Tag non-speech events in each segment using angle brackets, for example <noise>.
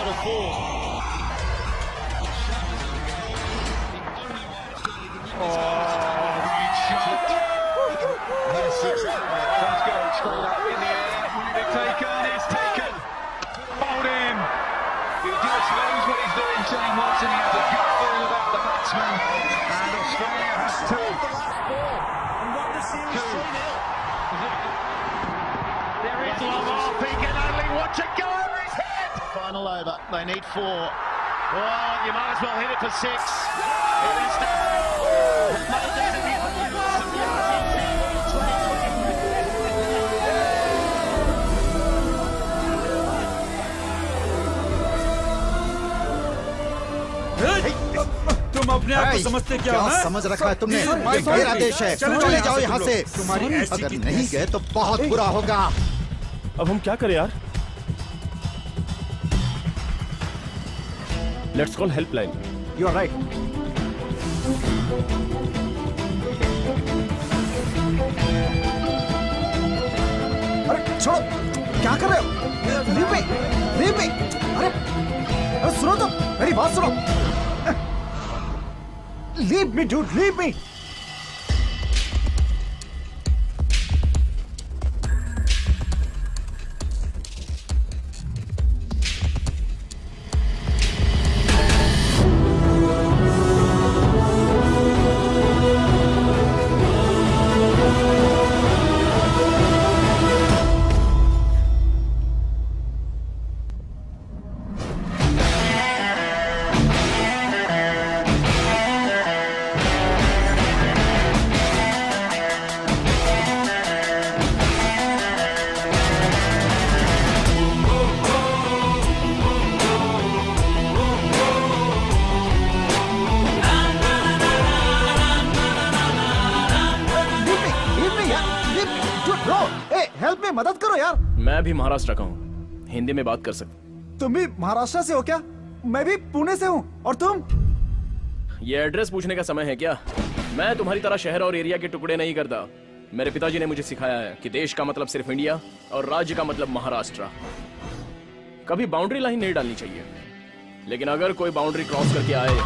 out of four. समझते क्या हैं? समझ रखा है तुमने. मेरा देश है। चलो चले जाओ यहाँ से। तुम्हारी अगर नहीं गए तो बहुत बुरा होगा। अब हम क्या करें यार? Let's call helpline you are right अरे छोड़ो। क्या कर रहे हो? लीव मी लीव मी अरे अरे सुनो तो। मेरी बात सुनो। Leave me dude leave me में बात कर सकते तुम भी महाराष्ट्र से हो क्या? मैं भी पुणे से हूँ और तुम? ये एड्रेस पूछने का समय है क्या? मैं तुम्हारी तरह शहर और एरिया के टुकड़े नहीं करता। मेरे पिताजी ने मुझे सिखाया है कि देश का मतलब सिर्फ़ इंडिया और राज्य का मतलब महाराष्ट्र। कभी बाउंड्री लाइन नहीं डालनी चाहिए। लेकिन अगर कोई बाउंड्री क्रॉस करके आए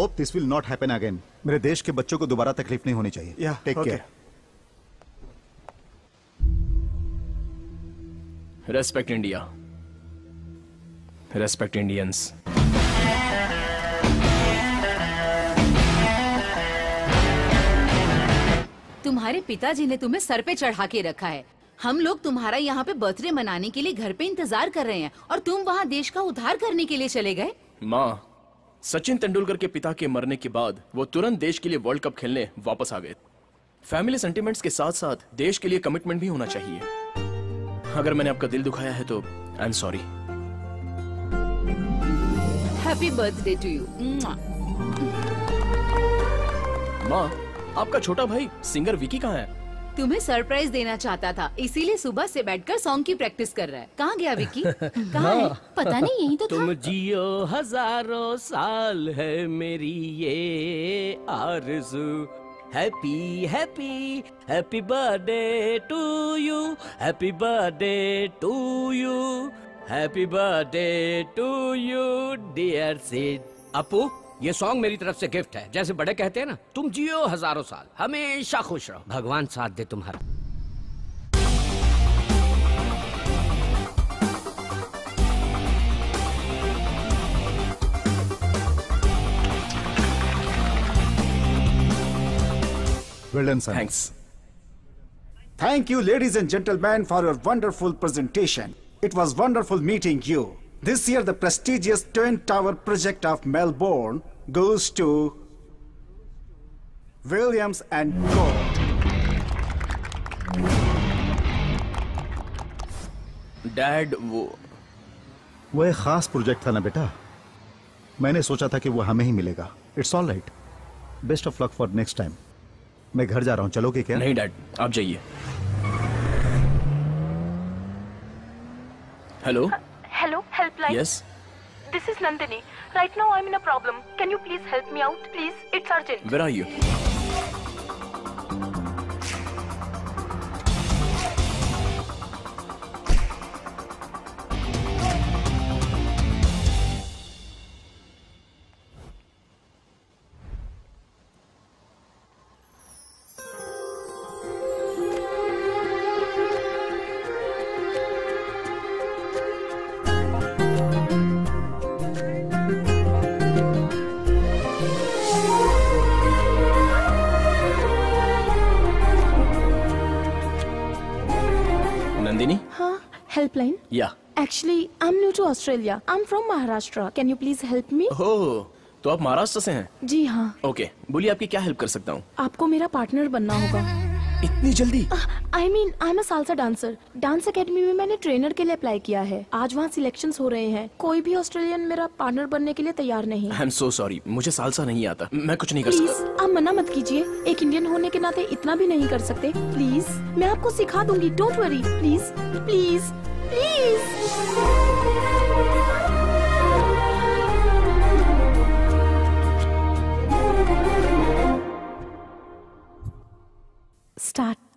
hope this will not happen again मेरे देश के बच्चों को दोबारा तकलीफ़ नहीं होनी चाहिए। Yeah, take care respect India respect Indians तुम्हारे पिताजी ने तुम्हें सर पे चढ़ा के रखा है। हम लोग तुम्हारा यहाँ पे बर्थडे मनाने के लिए घर पे इंतज़ार कर रहे हैं और तुम वहाँ देश का उद्धार करने के लिए चले गए। माँ सचिन तेंदुलकर के पिता के मरने के बाद वो तुरंत देश के लिए वर्ल्ड कप खेलने वापस आ गए। फैमिली सेंटिमेंट्स के साथ साथ देश के लिए कमिटमेंट भी होना चाहिए। अगर मैंने आपका दिल दुखाया है तो I am sorry happy birthday to you माँ आपका छोटा भाई सिंगर विकी कहाँ है? तुम्हें सरप्राइज़ देना चाहता था इसीलिए सुबह से बैठकर सॉन्ग की प्रैक्टिस कर रहा है। कहाँ गया विकी <laughs> कहाँ है? पता नहीं यही तो तुम था जियो हज़ारों साल है मेरी ये आरज़ू। Happy happy happy birthday to you happy birthday to you happy birthday to you dear Sid Appu ये सॉन्ग मेरी तरफ़ से गिफ्ट है। जैसे बड़े कहते हैं ना तुम जियो हज़ारों साल हमेशा खुश रहो। भगवान साथ दे तुम्हारा। Thanks thank you ladies and gentleman for your wonderful presentation it was wonderful meeting you this year the prestigious twin tower project of Melbourne goes to Williams and Co. Dad वो वो एक खास प्रोजेक्ट था ना बेटा। मैंने सोचा था कि वो हमें ही मिलेगा। It's all right best of luck for next time मैं घर जा रहा हूँ। चलोगे क्या? नहीं डैड आप जाइए। Hello hello helpline. Yes This is Nandini. Right now I'm in a problem. Can you please help me out? Please, it's urgent. Where are you? I'm I am from Maharashtra can you please help me हो तो आप महाराष्ट्र से हैं? जी हाँ. Okay okay, बोलिए आपकी क्या help कर सकता हूँ? आपको मेरा पार्टनर बनना होगा. इतनी जल्दी? I mean I am a salsa dancer dance academy में मैंने ट्रेनर के लिए अप्लाई किया है. आज वहाँ सिलेक्शंस हो रहे हैं. कोई भी ऑस्ट्रेलियन मेरा पार्टनर बनने के लिए तैयार नहीं. आई एम सो सॉरी मुझे सालसा नहीं आता. मैं कुछ नहीं कर प्लीज़ सकता। आप मना मत कीजिए. एक इंडियन होने के नाते इतना भी नहीं कर सकते. प्लीज़ मैं आपको सिखा दूँगी. Don't worry please please please start start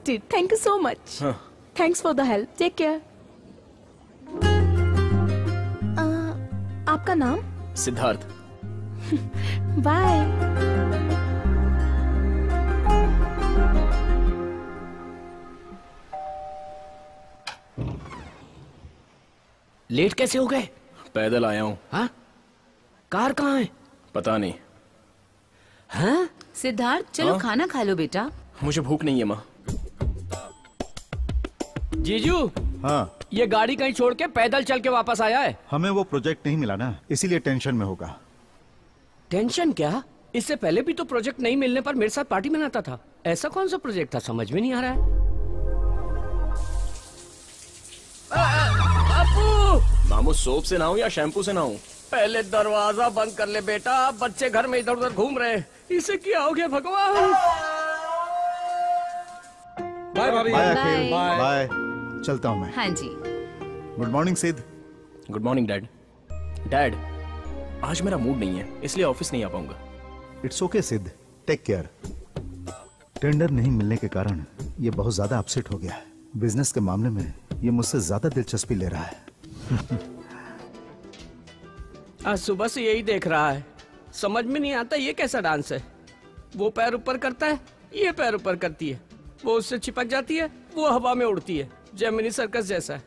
connected. Thank you so much. Huh. Thanks for the help. Take care. Uh, आपका नाम सिद्धार्थ <laughs> बाय लेट कैसे हो गए पैदल आया हूँ हाँ? कार कहाँ है पता नहीं हाँ? सिद्धार्थ चलो हा? खाना खा लो बेटा मुझे भूख नहीं है माँ जीजू हाँ। ये गाड़ी कहीं छोड़ के पैदल चल के वापस आया है? हमें वो प्रोजेक्ट नहीं मिला ना इसीलिए टेंशन में होगा। टेंशन क्या? इससे पहले भी तो प्रोजेक्ट नहीं मिलने पर मेरे साथ पार्टी मनाता था। ऐसा कौन सा प्रोजेक्ट था? समझ में नहीं आ रहा है। मामू सोप से नहाऊं या शैम्पू से नहाऊं? पहले दरवाज़ा बंद कर ले बेटा बच्चे घर में इधर उधर घूम रहे इसे क्या हो गया भगवान? बाय भाभी बाय. अखिल बाय चलता हूँ मैं। हाँ जी। Good morning Siddh good morning dad dad आज मेरा मूड नहीं है इसलिए ऑफ़िस नहीं आ पाऊँगा। It's okay Siddh take care tender नहीं मिलने के कारण ये बहुत ज़्यादा अपसेट हो गया है। बिज़नेस के मामले में ये मुझसे ज़्यादा दिलचस्पी ले रहा है। आज सुबह से यही देख रहा है। समझ में नहीं आता ये कैसा डांस है। वो पैर ऊपर करता है ये पैर ऊपर करती है। वो उससे चिपक जाती है वो हवा में उड़ती है जेमिनी सर्कस जैसा है।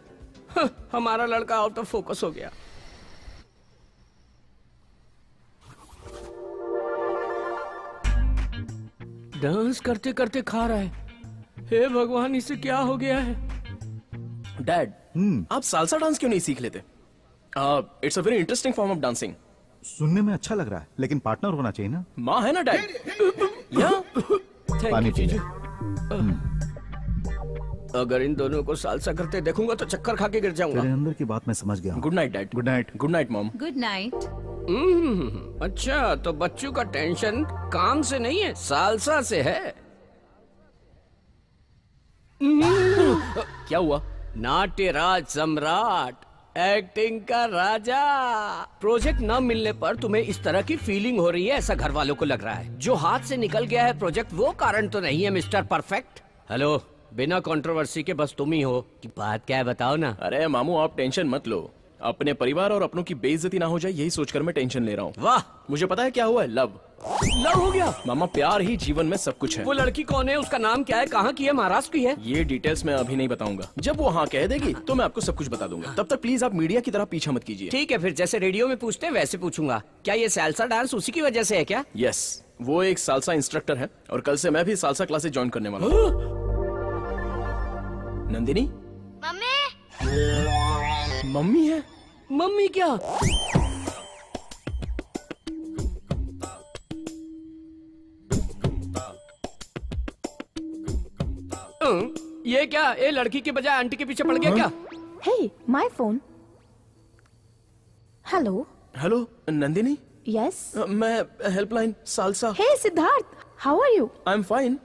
हमारा लड़का आउट ऑफ़ फोकस हो गया। डांस करते करते खा रहा है। हे भगवान इसे क्या हो गया है? डैड आप सालसा डांस क्यों नहीं सीख लेते? It's a very interesting form of dancing सुनने में अच्छा लग रहा है लेकिन पार्टनर होना चाहिए ना। माँ है ना डैड पानी पी। अगर इन दोनों को सालसा करते देखूँगा तो चक्कर खा के गिर जाऊँगा। तेरे अंदर की बात मैं समझ गया good night dad good night good night mom good night hmm, अच्छा तो बच्चों का टेंशन काम से नहीं है सालसा से है। <laughs> क्या हुआ? नाट्य राज सम्राट। एक्टिंग का राजा। प्रोजेक्ट न मिलने पर तुम्हें इस तरह की फीलिंग हो रही है ऐसा घर वालों को लग रहा है। जो हाथ से निकल गया है प्रोजेक्ट वो कारण तो नहीं है मिस्टर परफेक्ट हेलो बिना कंट्रोवर्सी के बस तुम ही हो। कि बात क्या है बताओ ना। अरे मामू, आप टेंशन मत लो। अपने परिवार और अपनों की बेइज्जती ना हो जाए यही सोचकर मैं टेंशन ले रहा हूँ। वाह! मुझे पता है क्या हुआ है? लव। लव हो गया? मामा प्यार ही जीवन में सब कुछ है। वो लड़की कौन है? उसका नाम क्या है? कहाँ की है? महाराष्ट्र की है? ये डिटेल्स मैं अभी नहीं बताऊँगा। जब वो हाँ कह देगी तो मैं आपको सब कुछ बता दूँगा। तब तक प्लीज़ आप मीडिया की तरह पीछा मत कीजिए। ठीक है फिर जैसे रेडियो में पूछते हैं वैसे पूछूँगा। क्या ये सैलसा डांस उसी की वजह से है क्या? यस वो एक सालसा इंस्ट्रक्टर है और कल से मैं भी सालसा क्लासेस ज्वाइन करने वाला हूँ? नंदिनी? मम्मी? मम्मी है मम्मी क्या अं, ये क्या ये लड़की के बजाय आंटी के पीछे पड़ गया क्या Hey, my phone. Hello. Hello Nandini Yes. अ, मैं helpline salsa Hey, Siddharth. How are you? I am fine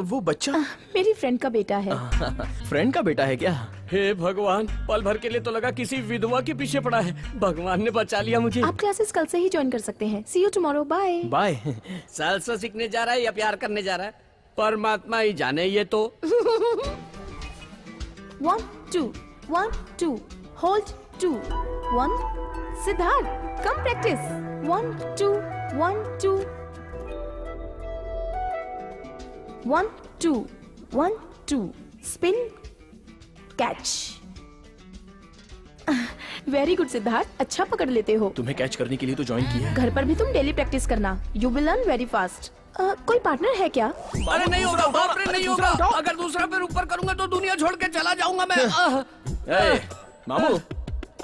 वो बच्चा? मेरी फ्रेंड का बेटा है। <laughs> फ्रेंड का बेटा है क्या? हे भगवान पल भर के लिए तो लगा किसी विधवा के पीछे पड़ा है। भगवान ने बचा लिया मुझे। आप क्लासेस कल से ही ज्वाइन कर सकते हैं। See you tomorrow bye bye salsa सीखने जा रहा है या प्यार करने जा रहा है? परमात्मा ही जाने ये तो। One two one two hold two one Siddharth come practice one two one two one two one two spin catch very good Siddharth अच्छा पकड़ लेते हो। तुम्हें कैच करने के लिए तो ज्वाइन किया घर पर भी तुम डेली प्रैक्टिस करना। You will learn very fast कोई पार्टनर है क्या? अरे नहीं होगा बाप रे नहीं होगा। अगर दूसरा फिर ऊपर करूँगा तो दुनिया छोड़ के चला जाऊँगा मैं। <laughs> मामू।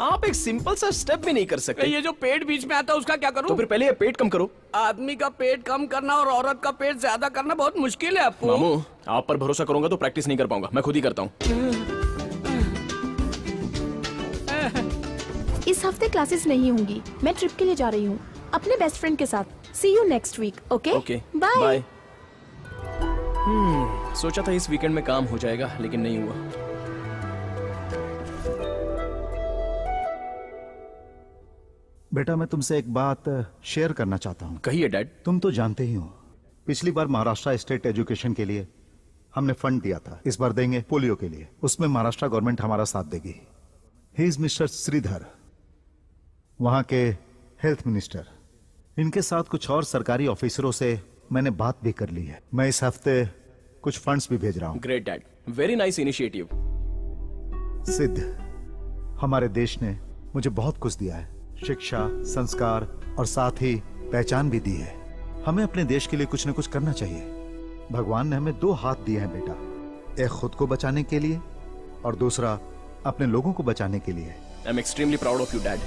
आप एक सिंपल सा स्टेप भी नहीं कर सकते। ये जो पेट बीच में आता है उसका क्या तो फिर पहले ये पेट कम करो। आदमी का पेट कम करना और औरत का पेट ज़्यादा करना बहुत मुश्किल है आपको मामू आप पर भरोसा करूँगा तो प्रैक्टिस नहीं कर पाऊँगा। मैं खुद ही करता हूँ। इस हफ़्ते क्लासेस नहीं होंगी। मैं ट्रिप के लिए जा रही हूँ। अपने बेस्ट फ्रेंड के साथ। See you next week okay bye सोचा था इस वीकेंड में काम हो जाएगा लेकिन नहीं हुआ। बेटा मैं तुमसे एक बात शेयर करना चाहता हूँ। कहिए डैड। तुम तो जानते ही हो पिछली बार महाराष्ट्र स्टेट एजुकेशन के लिए हमने फंड दिया था। इस बार देंगे पोलियो के लिए। उसमें महाराष्ट्र गवर्नमेंट हमारा साथ देगी। ही इज़ मिस्टर श्रीधर वहाँ के हेल्थ मिनिस्टर। इनके साथ कुछ और सरकारी ऑफिसरों से मैंने बात भी कर ली है। मैं इस हफ़्ते कुछ फंड्स भी भेज रहा हूँ। Great dad. Very nice initiative Siddh हमारे देश ने मुझे बहुत कुछ दिया है। शिक्षा संस्कार और साथ ही पहचान भी दी है। हमें अपने देश के लिए कुछ न कुछ करना चाहिए। भगवान ने हमें दो हाथ दिए हैं बेटा। एक खुद को बचाने के लिए और दूसरा अपने लोगों को बचाने के लिए। I am extremely proud of you dad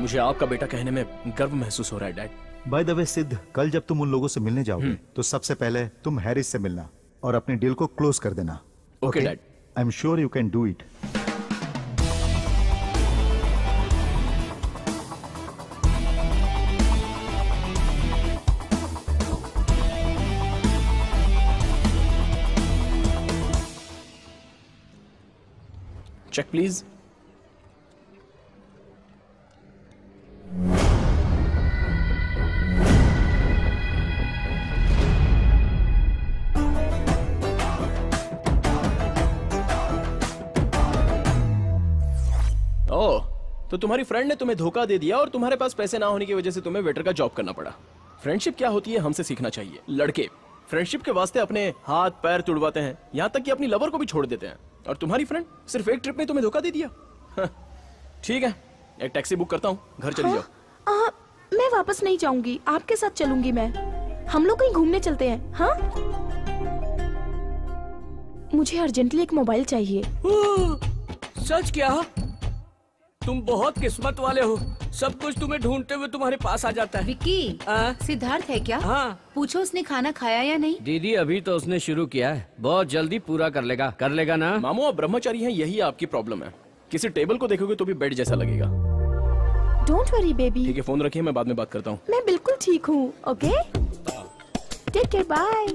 मुझे आपका बेटा कहने में गर्व महसूस हो रहा है डैड बाय द वे सिद्ध कल जब तुम उन लोगों से मिलने जाओगे तो सबसे पहले तुम हैरिस से मिलना और अपने डील को क्लोज कर देना। Okay, Dad. I am sure you can do it check please oh तो तुम्हारी फ्रेंड ने तुम्हें धोखा दे दिया और तुम्हारे पास पैसे ना होने की वजह से तुम्हें वेटर का जॉब करना पड़ा। फ्रेंडशिप क्या होती है हमसे सीखना चाहिए? लड़के। फ्रेंडशिप के वास्ते अपने हाथ पैर तुड़वाते हैं। यहाँ तक कि अपनी लवर को भी छोड़ देते हैं। और तुम्हारी फ्रेंड सिर्फ़ एक ट्रिप में तुम्हें धोखा दे दिया। हाँ, ठीक है एक टैक्सी बुक करता हूँ। घर चली जाओ। आ, मैं वापस नहीं जाऊँगी। आपके साथ चलूँगी मैं। हम लोग कहीं घूमने चलते हैं हाँ? मुझे अर्जेंटली एक मोबाइल चाहिए। सच क्या? तुम बहुत किस्मत वाले हो। सब कुछ तुम्हें ढूंढते हुए तुम्हारे पास आ जाता है। विक्की सिद्धार्थ है क्या? हाँ। पूछो उसने खाना खाया या नहीं। दीदी अभी तो उसने शुरू किया है। बहुत जल्दी पूरा कर लेगा। कर लेगा ना? मामू आप ब्रह्मचारी हैं यही आपकी प्रॉब्लम है। किसी टेबल को देखोगे तो भी बेड जैसा लगेगा। डोंट वरी बेबी ठीक है फ़ोन रखिए मैं बाद में बात करता हूँ। मैं बिल्कुल ठीक हूँ ओके टेक केयर बाय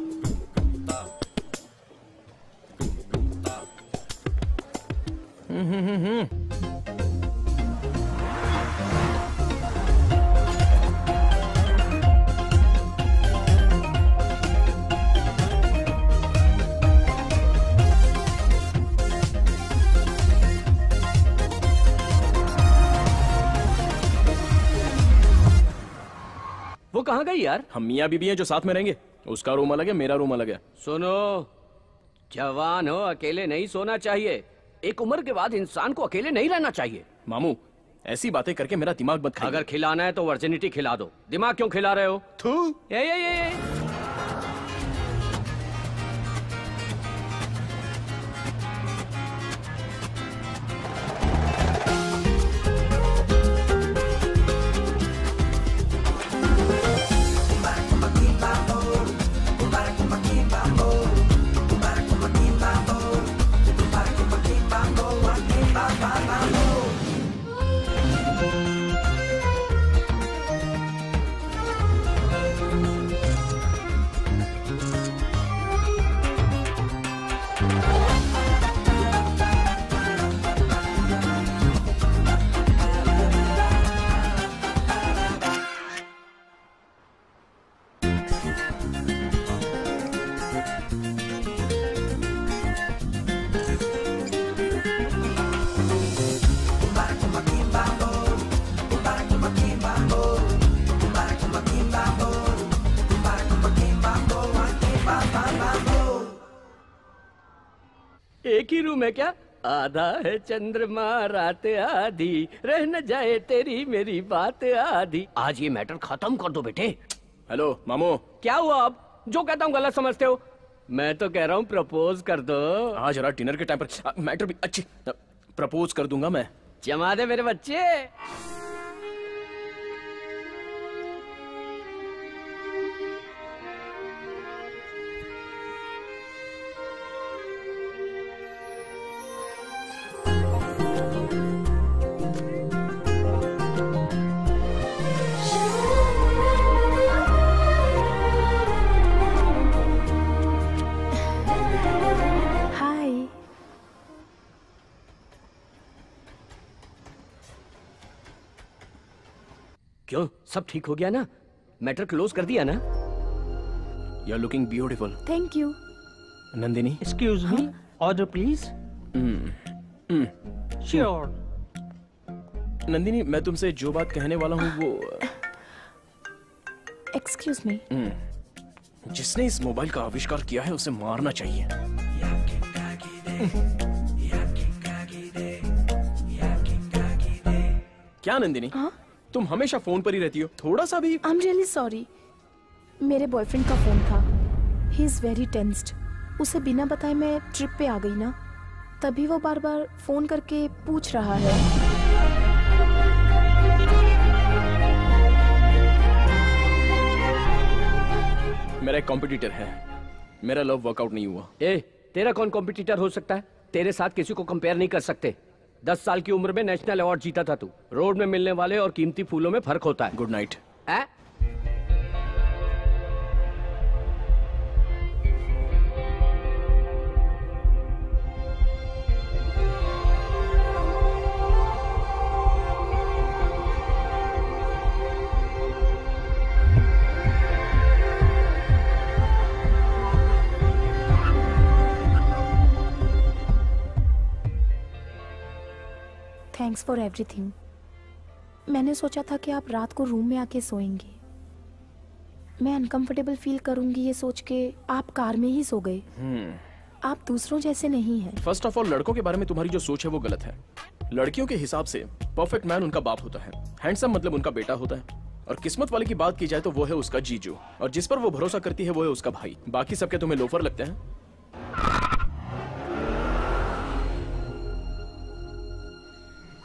वो कहाँ गई यार? हम मियाँ बीबी हैं जो साथ में रहेंगे। उसका रूम अलग है मेरा रूम अलग है। सुनो जवान हो अकेले नहीं सोना चाहिए। एक उम्र के बाद इंसान को अकेले नहीं रहना चाहिए। मामू ऐसी बातें करके मेरा दिमाग मत खा अगर खिलाना है तो वर्जिनिटी खिला दो। दिमाग क्यों खिला रहे हो? थू। ये ये ये ये। एक ही रूम है क्या? आधा है चंद्रमा रात आधी। रह न जाए तेरी मेरी बात आधी। आज ये मैटर खत्म कर दो बेटे। हेलो मामू। क्या हुआ अब? जो कहता हूँ गलत समझते हो। मैं तो कह रहा हूँ प्रपोज कर दो। हाँ जरा डिनर के टाइम पर मैटर भी अच्छी प्रपोज कर दूँगा मैं। जमा दे मेरे बच्चे। सब ठीक हो गया ना? मैटर क्लोज कर दिया ना? You are looking beautiful thank you Nandini excuse me order please sure Nandini मैं तुमसे जो बात कहने वाला हूँ वो एक्सक्यूज मी जिसने इस मोबाइल का आविष्कार किया है उसे मारना चाहिए। क्या नंदिनी? हाँ? तुम हमेशा फ़ोन पर ही रहती हो। थोड़ा सा भी। आई एम रियली सॉरी मेरे बॉयफ्रेंड का फ़ोन था। ही इज़ वेरी टेंस्ड उसे बिना बताए मैं ट्रिप पे आ गई ना। तभी वो बार बार फ़ोन करके पूछ रहा है। मेरा एक कॉम्पिटिटर है। मेरा लव वर्कआउट नहीं हुआ। ए तेरा कौन कॉम्पिटिटर हो सकता है? तेरे साथ किसी को कंपेयर नहीं कर सकते। दस साल की उम्र में नेशनल अवार्ड जीता था तू। रोड में मिलने वाले और कीमती फूलों में फ़र्क होता है। Good night thanks for everything मैंने सोचा था कि आप रात को रूम में आके सोएँगे। मैं अनकंफर्टेबल फील करूँगी ये सोच के आप कार में ही सो गए। Hmm. आप दूसरों जैसे नहीं हैं। फ़र्स्ट ऑफ़ ऑल लड़कों के बारे में तुम्हारी जो सोच है वो गलत है। लड़कियों के हिसाब से परफेक्ट मैन उनका बाप होता है। हैंडसम मतलब उनका बेटा होता है। और किस्मत वाले की बात की जाए तो वो है उसका जीजू। और जिस पर वो भरोसा करती है वो है उसका भाई। बाकी सबके तुम्हें लोफर लगते हैं?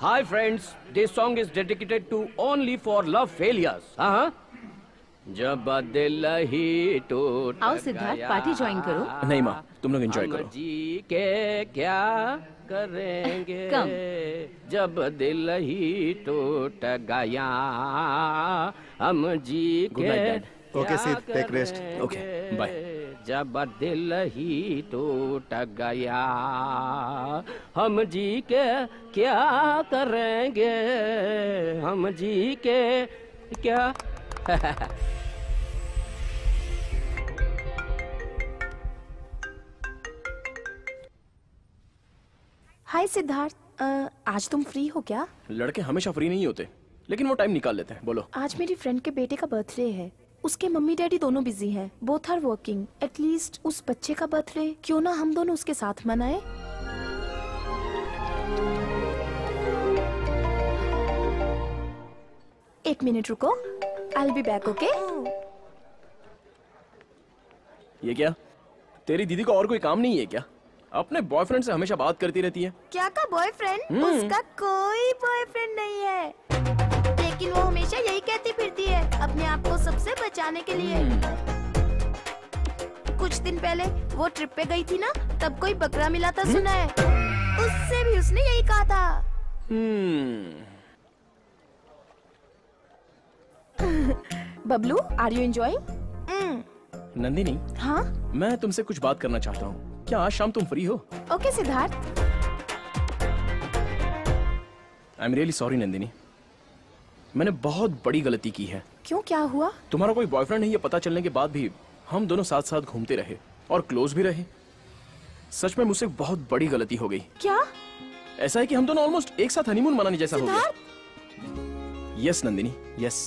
Hi friends, this song is dedicated to only for love failures. हाँ जब दिल ही टूट आओ सिद्धार्थ, गया, पार्टी join करो। नहीं माँ, तुम लोग enjoy हम करो। जी के क्या करेंगे कम। जब दिल ही टूट गया हम जी के night, Dad. Okay, क्या Sid, take जब दिल ही टूट गया हम जी के क्या करेंगे? हम जी के क्या? हाय सिद्धार्थ आज तुम फ्री हो क्या? लड़के हमेशा फ्री नहीं होते लेकिन वो टाइम निकाल लेते हैं बोलो। आज मेरी फ्रेंड के बेटे का बर्थडे है। उसके मम्मी डैडी दोनों बिज़ी हैं। Both are working at least उस बच्चे का बर्थडे क्यों ना हम दोनों उसके साथ मनाए? एक मिनट रुको। आई बी बैक ओके ये क्या? तेरी दीदी को और कोई काम नहीं है क्या? अपने बॉयफ्रेंड से हमेशा बात करती रहती है। क्या का बॉयफ्रेंड उसका कोई बॉयफ्रेंड नहीं है। लेकिन वो हमेशा यही कहती फिरती है अपने आप को सबसे बचाने के लिए। कुछ दिन पहले वो ट्रिप पे गई थी ना तब कोई बकरा मिला था सुना है? उससे भी उसने यही कहा था। हम्म। <laughs> Bablu are you enjoying Nandini हाँ? मैं तुमसे कुछ बात करना चाहता हूँ। क्या आज शाम तुम फ्री हो? Okay Siddharth. I am really sorry Nandini. मैंने बहुत बड़ी गलती की है। क्यों क्या हुआ? तुम्हारा कोई बॉयफ्रेंड नहीं है पता चलने के बाद भी हम दोनों साथ साथ घूमते रहे और क्लोज भी रहे। सच में मुझसे बहुत बड़ी गलती हो गई। क्या? ऐसा है कि हम दोनों ऑलमोस्ट एक साथ हनीमून मनाने जैसा हो गया। यस नंदिनी यस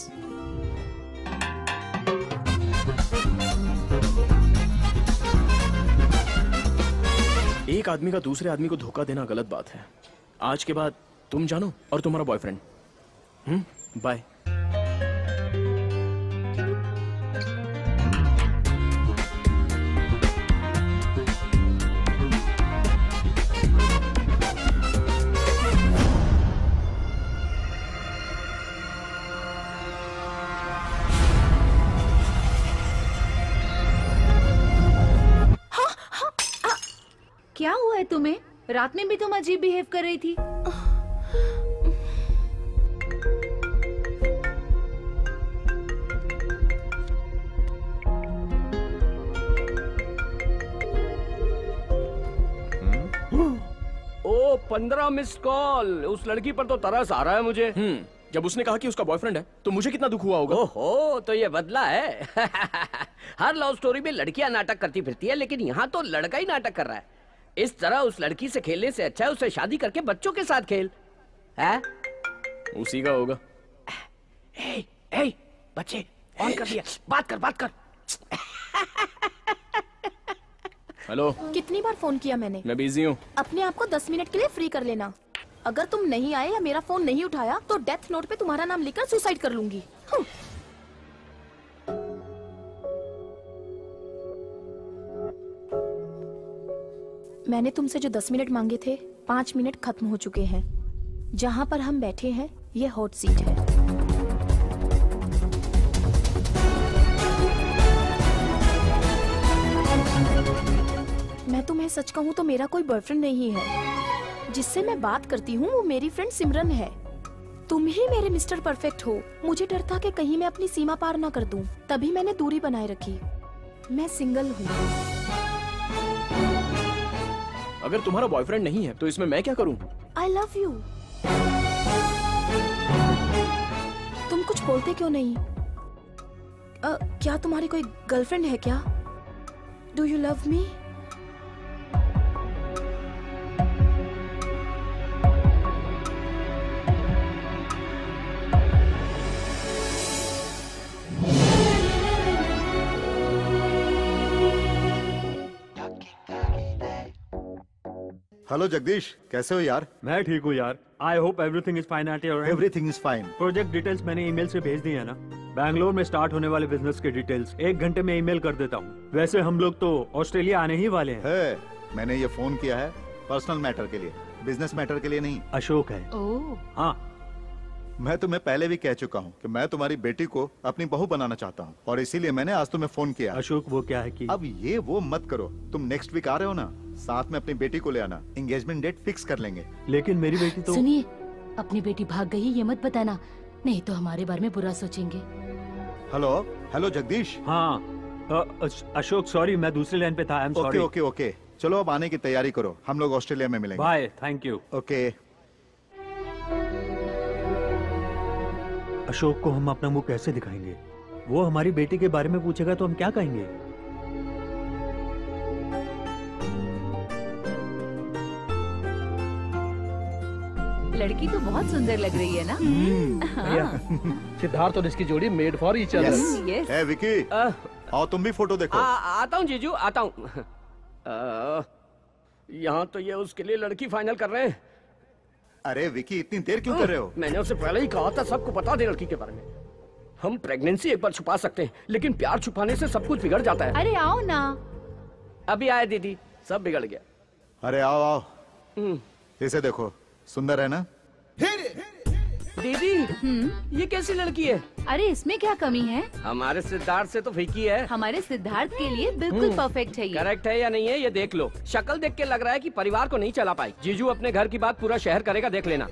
एक आदमी का दूसरे आदमी को धोखा देना गलत बात है। आज के बाद तुम जानो और तुम्हारा बॉयफ्रेंड हम्म? बाय क्या हुआ है तुम्हें? रात में भी तुम अजीब बिहेव कर रही थी। पंद्रह मिस कॉल उस लड़की पर तो तरस आ रहा है मुझे। हम्म जब उसने कहा कि उसका बॉयफ्रेंड है तो मुझे कितना दुख हुआ होगा। ओहो तो ये बदला है। <laughs> हर लव स्टोरी में लड़कियाँ नाटक करती फिरती है लेकिन यहाँ तो लड़का ही नाटक कर रहा है। इस तरह उस लड़की से खेलने से अच्छा है उसे शादी करके बच्चों के साथ खेल। है? उसी का होगा। ए, ए, बच्चे ऑन कर दिया? बात कर बात कर। <laughs> हेलो कितनी बार फ़ोन किया मैंने? मैं बिज़ी हूँ। अपने आप को दस मिनट के लिए फ्री कर लेना। अगर तुम नहीं आए या मेरा फ़ोन नहीं उठाया तो डेथ नोट पे तुम्हारा नाम लिखकर सुसाइड कर लूँगी। हम्म। मैंने तुमसे जो दस मिनट मांगे थे पाँच मिनट खत्म हो चुके हैं। जहाँ पर हम बैठे हैं ये हॉट सीट है। तुम्हें सच कहूँ तो मेरा कोई बॉयफ्रेंड नहीं है। जिससे मैं बात करती हूँ वो मेरी फ्रेंड सिमरन है। तुम ही मेरे मिस्टर परफेक्ट हो। मुझे डर था कि कहीं मैं अपनी सीमा पार ना कर दूँ। तभी मैंने दूरी बनाए रखी। मैं सिंगल हूँ। अगर तुम्हारा बॉयफ्रेंड नहीं है तो इसमें मैं क्या करूँ? आई लव यू तुम कुछ बोलते क्यों नहीं? अ, क्या तुम्हारी कोई गर्लफ्रेंड है क्या? Do you love me hello Jagdish कैसे हो यार मैं ठीक हूँ यार। I hope everything is fine at your everything is fine project details मैंने ईमेल से भेज दी है ना। बैंगलोर में स्टार्ट होने वाले बिज़नेस के डिटेल्स एक घंटे में ईमेल कर देता हूँ। वैसे हम लोग तो ऑस्ट्रेलिया आने ही वाले हैं। है। मैंने ये फ़ोन किया है पर्सनल मैटर के लिए। बिज़नेस मैटर के लिए नहीं। अशोक है। ओह हाँ। मैं तुम्हें पहले भी कह चुका हूँ कि मैं तुम्हारी बेटी को अपनी बहू बनाना चाहता हूँ और इसीलिए मैंने आज तुम्हें फ़ोन किया। अशोक वो क्या है कि अब ये वो मत करो। तुम नेक्स्ट वीक आ रहे हो ना। साथ में अपनी बेटी को ले आना। एंगेजमेंट डेट फिक्स कर लेंगे। लेकिन मेरी बेटी तो सुनिए अपनी बेटी भाग गई ये मत बताना। नहीं तो हमारे बारे में बुरा सोचेंगे। Hello hello Jagdish? हाँ अशोक सॉरी मैं दूसरी लाइन पे था I am sorry okay okay चलो अब आने की तैयारी करो। हम लोग ऑस्ट्रेलिया में मिलेंगे। Bye thank you okay Ashok को हम अपना मुँह कैसे दिखाएँगे? वो हमारी बेटी के बारे में पूछेगा तो हम क्या कहेंगे? लड़की तो बहुत सुंदर लग रही है ना? हाँ। सिद्धार्थ और इसकी जोड़ी मेड फॉर ईच yes. ए विकी आओ तुम भी फ़ोटो देखो। आता हूँ जीजू आता हूँ। यहाँ तो ये उसके लिए लड़की फाइनल कर रहे हैं। अरे विकी इतनी देर क्यों कर रहे हो? मैंने उससे पहले ही कहा था सबको बता दे लड़की के बारे में। हम प्रेगनेंसी एक बार छुपा सकते हैं लेकिन प्यार छुपाने से सब कुछ बिगड़ जाता है। अरे आओ ना। अभी आए दीदी सब बिगड़ गया। अरे आओ आओ। हम्म। इसे देखो। सुंदर है ना? दीदी ये कैसी लड़की है? अरे इसमें क्या कमी है? हमारे सिद्धार्थ से तो फीकी है। हमारे सिद्धार्थ के लिए बिल्कुल परफेक्ट है ये। करेक्ट है या नहीं है ये देख लो। शक्ल देख के लग रहा है कि परिवार को नहीं चला पाई जीजू अपने घर की बात पूरा शहर करेगा देख लेना।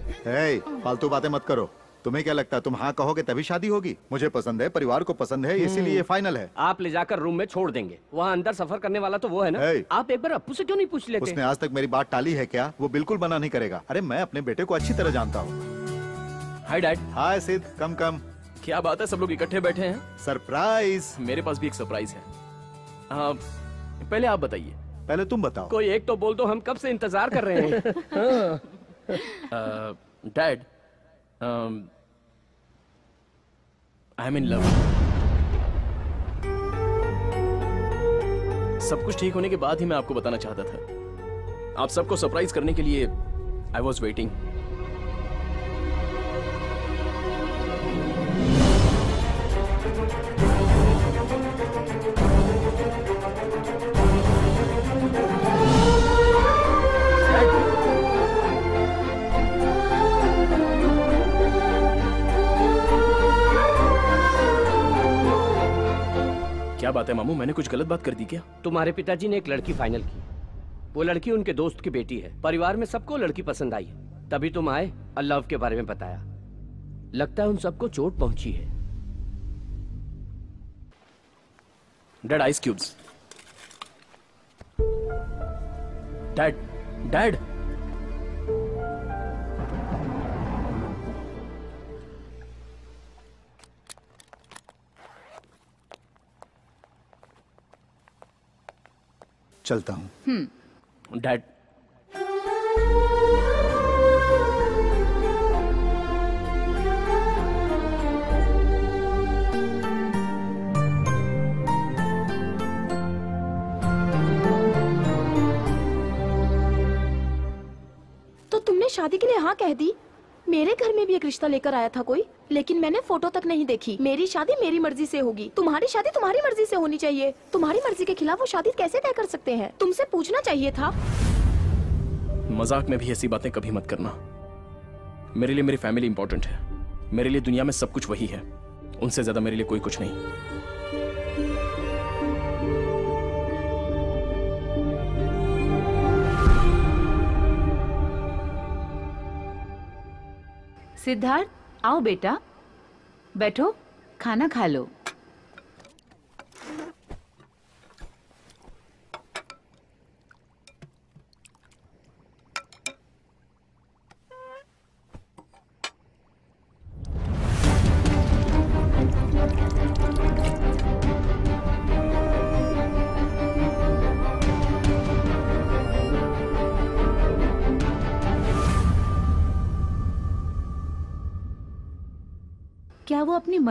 फालतू बातें मत करो। तुम्हें क्या लगता है तुम हाँ कहोगे तभी शादी होगी? मुझे पसंद है परिवार को पसंद है इसीलिए फाइनल है। आप ले जाकर रूम में छोड़ देंगे। वहाँ अंदर सफ़र करने वाला तो वो है ना? Hey. आप एक बार अप्पू से क्यों नहीं पूछ लेते? उसने आज तक मेरी बात टाली है क्या? वो बिल्कुल मना नहीं करेगा। अरे मैं अपने बेटे को अच्छी तरह जानता हूँ। हाय डैड हाय सिद्ध कम कम क्या बात है सब लोग इकट्ठे बैठे हैं? सरप्राइज़ मेरे पास भी एक सरप्राइज़ है। हाँ, पहले आप बताइए। पहले तुम बताओ। कोई एक तो बोल दो हम कब से इंतज़ार कर रहे हैं? <laughs> <laughs> Dad I am in love सब कुछ ठीक होने के बाद ही मैं आपको बताना चाहता था। आप सबको सरप्राइज़ करने के लिए आई वॉज़ वेटिंग क्या बात है मामू? मैंने कुछ गलत बात कर दी क्या? तुम्हारे पिताजी ने एक लड़की फाइनल की। वो लड़की उनके दोस्त की बेटी है। परिवार में सबको लड़की पसंद आई। है तभी तुम आए और लव के बारे में बताया। लगता है उन सबको चोट पहुँची है। Dad ice cubes dad dad चलता हूँ। डैड। तो तुमने शादी के लिए हाँ कह दी? मेरे घर में भी एक रिश्ता लेकर आया था कोई, लेकिन मैंने फ़ोटो तक नहीं देखी। मेरी शादी मेरी मर्ज़ी से होगी। तुम्हारी शादी तुम्हारी मर्ज़ी से होनी चाहिए। तुम्हारी मर्ज़ी के खिलाफ वो शादी कैसे तय कर सकते हैं? तुमसे पूछना चाहिए था। मज़ाक में भी ऐसी बातें कभी मत करना। मेरे लिए मेरी फैमिली इंपॉर्टेंट है। मेरे लिए दुनिया में सब कुछ वही है। उनसे ज़्यादा मेरे लिए कोई कुछ नहीं। सिद्धार्थ आओ बेटा। बैठो खाना खा लो।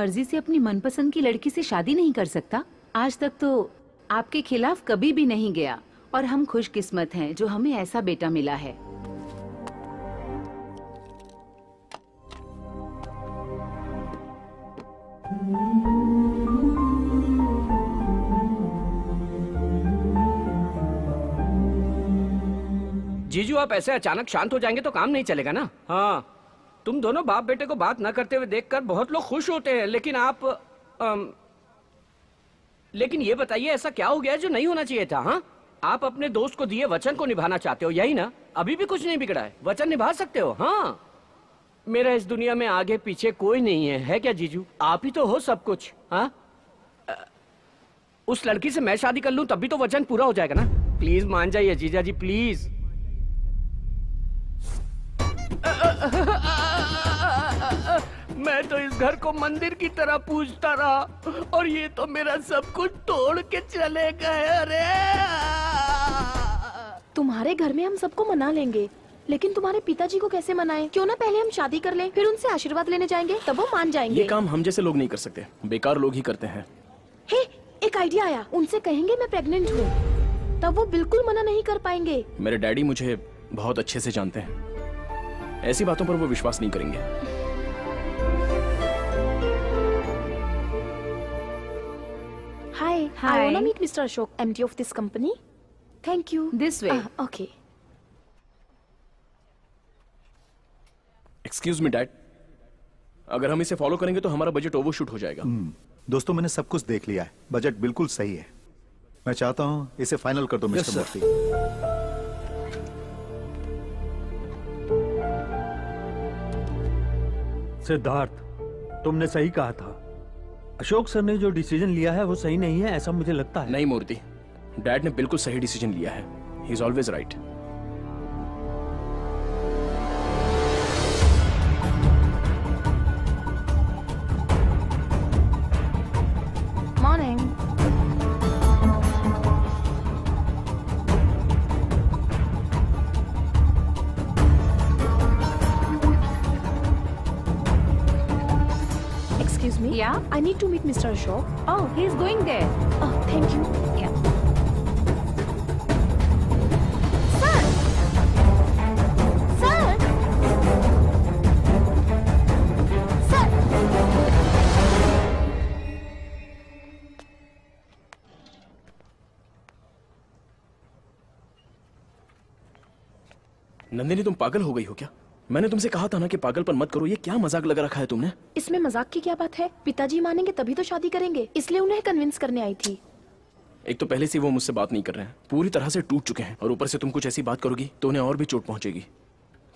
मर्ज़ी से अपनी मनपसंद की लड़की से शादी नहीं कर सकता? आज तक तो आपके खिलाफ कभी भी नहीं गया और हम खुशकिस्मत हैं जो हमें ऐसा बेटा मिला है। जीजू आप ऐसे अचानक शांत हो जाएँगे तो काम नहीं चलेगा ना? हाँ। तुम दोनों बाप बेटे को बात ना करते हुए देखकर बहुत लोग खुश होते हैं लेकिन आप अम, लेकिन ये बताइए ऐसा क्या हो गया जो नहीं होना चाहिए था हाँ? आप अपने दोस्त को दिए वचन को निभाना चाहते हो यही ना? अभी भी कुछ नहीं बिगड़ा है। वचन निभा सकते हो हाँ? मेरा इस दुनिया में आगे पीछे कोई नहीं है है क्या जीजू? आप ही तो हो सब कुछ हाँ? उस लड़की से मैं शादी कर लूँ तब भी तो वचन पूरा हो जाएगा ना? प्लीज़ मान जाइए जीजा जी प्लीज़। मैं तो इस घर को मंदिर की तरह पूजता रहा और ये तो मेरा सब कुछ तोड़ के चले गए। अरे! तुम्हारे घर में हम सबको मना लेंगे लेकिन तुम्हारे पिताजी को कैसे मनाएँ? क्यों ना पहले हम शादी कर लें फिर उनसे आशीर्वाद लेने जाएँगे तब वो मान जाएँगे। ये काम हम जैसे लोग नहीं कर सकते बेकार लोग ही करते हैं। हे एक आइडिया आया उनसे कहेंगे मैं प्रेग्नेंट हूँ तब वो बिल्कुल मना नहीं कर पाएँगे। मेरे डैडी मुझे बहुत अच्छे से जानते हैं। ऐसी बातों पर वो विश्वास नहीं करेंगे। Hi, Hi. I wanna meet Mr. Ashok, MD of this company. Thank you. This way. Ah, okay. Excuse me dad अगर हम इसे फॉलो करेंगे तो हमारा बजट ओवरशूट हो जाएगा दोस्तों मैंने सब कुछ देख लिया है बजट बिल्कुल सही है मैं चाहता हूँ इसे फाइनल कर दो Yes, मिस्टर मूर्ति सिद्धार्थ तुमने सही कहा था अशोक सर ने जो डिसीज़न लिया है, वो सही नहीं है, ऐसा मुझे लगता है। नहीं, मूर्ति। डैड ने बिल्कुल सही डिसीज़न लिया है। He is always right Yeah? I need to meet Mr. Ashok. Oh, he is going there. Oh, thank you. Yeah. Sir! Sir! Sir! Nandini तुम पागल हो गई हो क्या मैंने तुमसे कहा था ना कि पागलपन मत करो ये क्या मज़ाक लगा रखा है तुमने? इसमें मज़ाक की क्या बात है? पिताजी मानेंगे तभी तो शादी करेंगे इसलिए उन्हें कन्विंस करने आई थी। एक तो पहले से वो मुझसे बात नहीं कर रहे हैं पूरी तरह से टूट चुके हैं और ऊपर से तुम कुछ ऐसी बात करोगी तो उन्हें और भी चोट पहुंचेगी।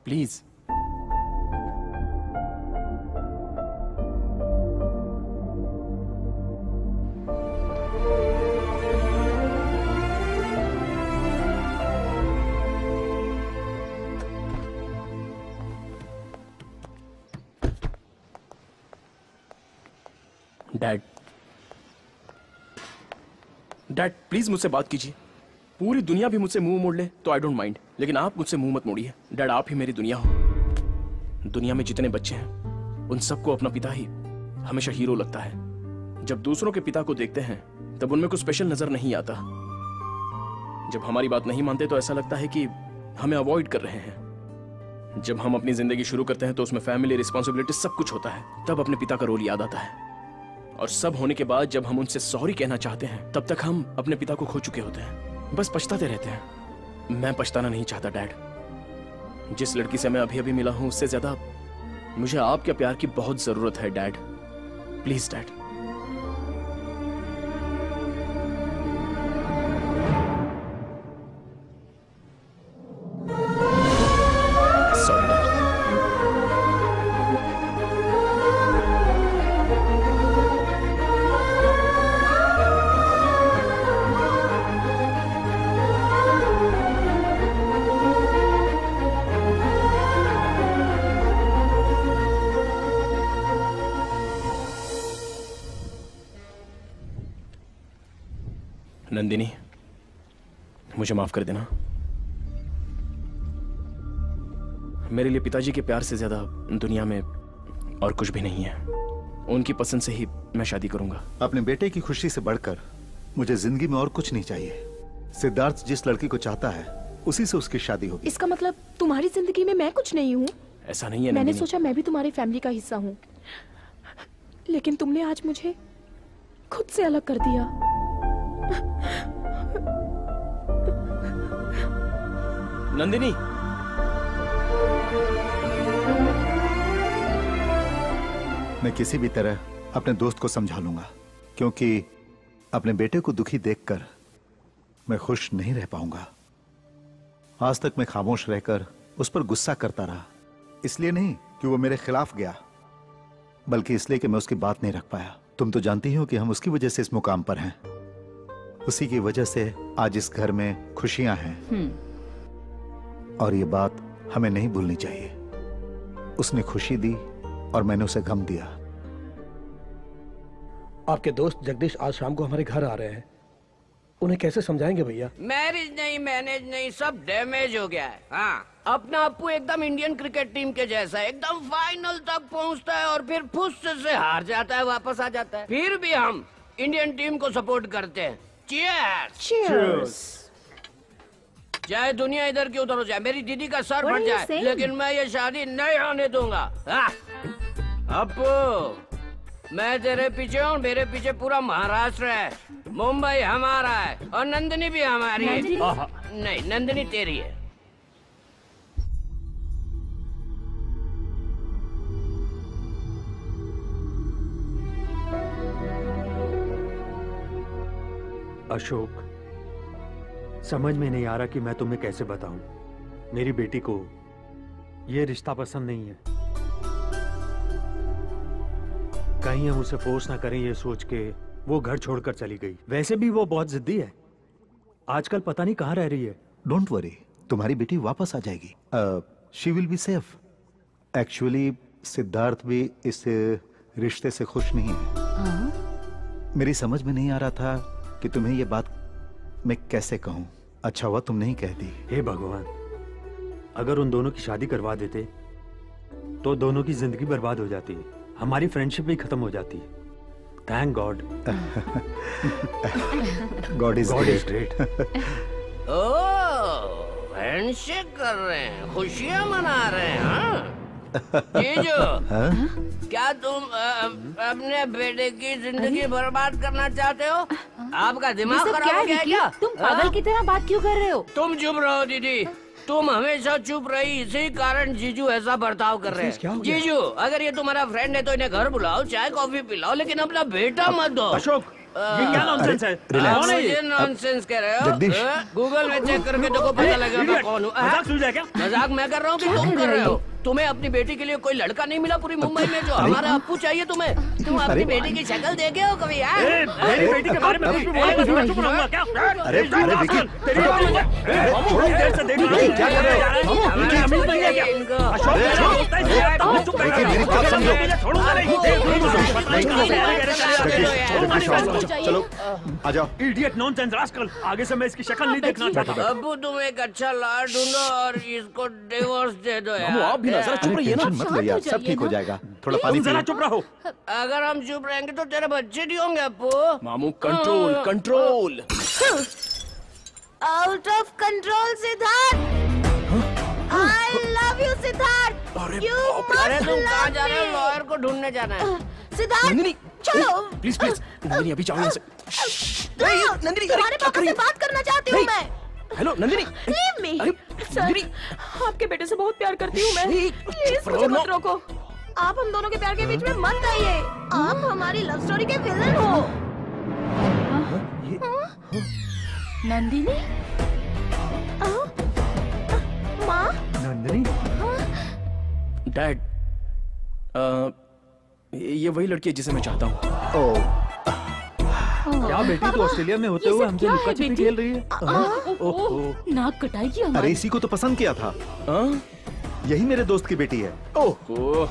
प्लीज़ डैड डैड प्लीज़ मुझसे बात कीजिए। पूरी दुनिया भी मुझसे मुँह मोड़ ले तो आई डोंट माइंड लेकिन आप मुझसे मुँह मत मोड़िए। डैड आप ही मेरी दुनिया हो। दुनिया में जितने बच्चे हैं, उन सबको अपना पिता ही हमेशा हीरो लगता है। जब दूसरों के पिता को देखते हैं, तब उनमें कुछ स्पेशल नज़र नहीं आता। जब हमारी बात नहीं मानते तो ऐसा लगता है कि हमें अवॉइड कर रहे हैं। जब हम अपनी ज़िंदगी शुरू करते हैं तो उसमें फैमिली रिस्पॉन्सिबिलिटी सब कुछ होता है। तब अपने पिता का रोल याद आता है। और सब होने के बाद जब हम उनसे सॉरी कहना चाहते हैं, तब तक हम अपने पिता को खो चुके होते हैं। बस पछताते रहते हैं। मैं पछताना नहीं चाहता, डैड। जिस लड़की से मैं अभी अभी मिला हूँ, उससे ज़्यादा मुझे आपके प्यार की बहुत ज़रूरत है, डैड। Please, dad. मुझे माफ़ कर देना। मेरे लिए पिताजी के प्यार से ज़्यादा दुनिया में और कुछ भी नहीं है। उनकी पसंद से ही मैं शादी करूँगा। अपने बेटे की खुशी से बढ़कर मुझे ज़िंदगी में और कुछ नहीं चाहिए। सिद्धार्थ जिस लड़की को चाहता है उसी से उसकी शादी होगी। इसका मतलब तुम्हारी ज़िंदगी में मैं कुछ नहीं हूँ? ऐसा नहीं है मैंने नंदिनी। सोचा मैं भी तुम्हारी फैमिली का हिस्सा हूँ। लेकिन तुमने आज मुझे खुद से अलग कर दिया। नंदिनी। मैं किसी भी तरह अपने दोस्त को समझा लूँगा क्योंकि अपने बेटे को दुखी देखकर मैं खुश नहीं रह पाऊँगा। आज तक मैं खामोश रहकर उस पर गुस्सा करता रहा इसलिए नहीं कि वो मेरे खिलाफ गया बल्कि इसलिए कि मैं उसकी बात नहीं रख पाया। तुम तो जानती हो कि हम उसकी वजह से इस मुकाम पर हैं। उसी की वजह से आज इस घर में खुशियाँ हैं। और ये बात हमें नहीं भूलनी चाहिए। उसने खुशी दी और मैंने उसे गम दिया। आपके दोस्त जगदीश आज शाम को हमारे घर आ रहे हैं। उन्हें कैसे समझाएँगे भैया? मैरिज नहीं मैनेज नहीं सब डैमेज हो गया है। हाँ। अपना अप्पू एकदम इंडियन क्रिकेट टीम के जैसा एकदम फाइनल तक पहुँचता है और फिर फुस से हार जाता है वापस आ जाता है। फिर भी हम इंडियन टीम को सपोर्ट करते हैं। Cheers! Cheers! चाहे दुनिया इधर की उधर हो जाए मेरी दीदी का सर फट जाए लेकिन मैं ये शादी नहीं होने दूँगा। हाँ। अप्पू मैं तेरे पीछे हूँ मेरे पीछे पूरा महाराष्ट्र है। मुंबई हमारा है और नंदिनी भी हमारी है। नहीं नंदनी तेरी है। अशोक समझ में नहीं आ रहा कि मैं तुम्हें कैसे बताऊँ। मेरी बेटी को यह रिश्ता पसंद नहीं है। कहीं हम उसे फोर्स ना करें ये सोच के वो घर छोड़कर चली गई। वैसे भी वो बहुत जिद्दी है। आजकल पता नहीं कहाँ रह रही है। डोंट वरी तुम्हारी बेटी वापस आ जाएगी। She will be safe actually Siddharth भी इस रिश्ते से खुश नहीं है। हाँ? मेरी समझ में नहीं आ रहा था कि तुम्हें ये बात मैं कैसे कहूँ। अच्छा हुआ तुम नहीं कहती हे भगवान अगर उन दोनों की शादी करवा देते तो दोनों की ज़िंदगी बर्बाद हो जाती हमारी फ्रेंडशिप भी खत्म हो जाती। Thank god god is god is great handshake कर रहे हैं खुशियाँ मना रहे हैं हाँ? जीजू क्या तुम अपने बेटे की ज़िंदगी बर्बाद करना चाहते हो? आपका दिमाग खराब क्या है है? क्या तुम हाँ? पागल की तरह बात क्यों कर रहे हो? तुम चुप रहो दीदी। तुम हमेशा चुप रही इसी कारण जीजू ऐसा बर्ताव कर रहे हैं। जीजू अगर ये तुम्हारा फ्रेंड है तो इन्हें घर बुलाओ चाय कॉफ़ी पिलाओ लेकिन अपना बेटा मत दो। अशोक ये क्या नॉनसेंस है? कौन है ये? नॉनसेंस कह रहे हो? हाँ? गूगल में चेक करके देखो पता लगेगा कौन हूँ। है मज़ाक मैं कर रहा हूँ कि तुम कर रहे हो? तुम्हें अपनी बेटी के लिए कोई लड़का नहीं मिला पूरी मुंबई में जो हमारा अप्पू चाहिए तुम्हें तुम अपनी बेटी की शक्ल देखे हो कभी यार मेरी बेटी के बारे में कुछ भी तो क्या अरे विकी हैं क्या कर रहे हो? है है तो चलो आ जाओ इडियट नॉनसेंस रास्कल आगे से मैं इसकी शक्ल नहीं देखना चाहता अबू तुम एक अच्छा लाड़ ढूंढो और इसको डिवोर्स दे दो यार ना जरा चुप रहिए ना। मत लो यार सब ठीक हो जाएगा। थोड़ा पानी जरा चुप रहो। अगर हम चुप रहेंगे तो तेरे बच्चे नहीं होंगे अप्पू मामू control control out of control Siddharth. I love you Siddharth. क्यों अरे तुम कहाँ जा रहे हो? लॉयर को ढूँढने जाना है। नंदिनी चलो। प्लीज़ प्लीज़ नंदिनी अभी जाओ यहाँ से। नंदिनी तुम्हारे पापा से बात करना चाहती हूँ मैं। Hello Nandini Leave me. Sir आपके बेटे से बहुत प्यार करती हूँ मैं। प्लीज़ मुझे मत रोको। आप हम दोनों के प्यार के बीच में मत आइए। आप हमारी लव स्टोरी के विलन हो। नंदिनी? माँ? नंदिनी? डैड ये वही लड़की है जिसे मैं चाहता हूँ। क्या बेटी तो ऑस्ट्रेलिया में होते हुए हमसे लुका छिपी खेल रही है? हाँ? नाक कटाई की अरे इसी को तो पसंद किया था। यही मेरे दोस्त की बेटी है। ओह।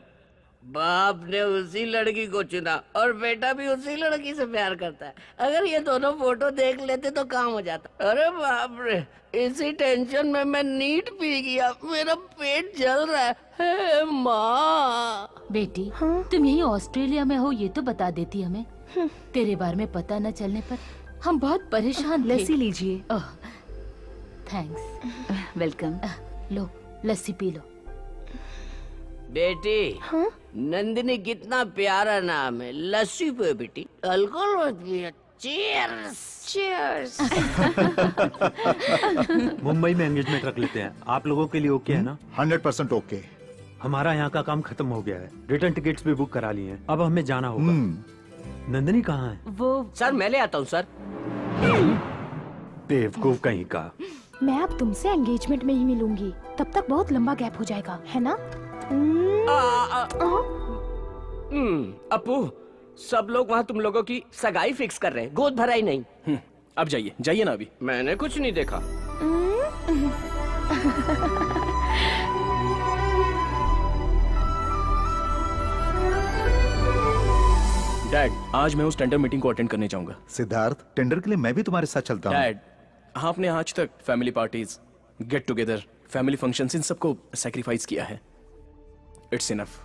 <laughs> बाप ने उसी लड़की को चुना और बेटा भी उसी लड़की से प्यार करता है। अगर ये दोनों फ़ोटो देख लेते तो काम हो जाता। अरे बाप रे इसी टेंशन में मैं नीट पी गया। मेरा पेट जल रहा है। हे माँ। बेटी तुम यही ऑस्ट्रेलिया में हो ये तो बता देती हमें। तेरे बारे में पता न चलने पर हम बहुत परेशान लस्सी लीजिए। थैंक्स। वेलकम। लो लस्सी पी लो। बेटी नंदिनी कितना प्यारा नाम है। लस्सी पे बेटी। अल्कोहल मत पियो। चीयर्स चीयर्स मुंबई में एंगेजमेंट रख लेते हैं। आप लोगों के लिए ओके है ना? हंड्रेड परसेंट ओके हमारा यहाँ का काम खत्म हो गया है। रिटर्न टिकट्स भी बुक करा लिए हैं। अब हमें जाना होगा। नंदिनी कहाँ है? वो सर मैं ले आता हूँ सर। बेवकूफ़ कहीं का। मैं अब तुमसे एंगेजमेंट में ही मिलूँगी। तब तक बहुत लंबा गैप हो जाएगा है ना? हम्म, अपू सब लोग वहाँ तुम लोगों की सगाई फिक्स कर रहे हैं। गोद भराई नहीं। अब जाइए जाइए ना अभी। मैंने कुछ नहीं देखा। डैड आज मैं उस टेंडर मीटिंग को अटेंड करने जाऊँगा। सिद्धार्थ टेंडर के लिए मैं भी तुम्हारे साथ चलता हूँ। डैड आपने आज तक family parties get together family functions इन सबको सैक्रिफाइस किया है। इट्स इनफ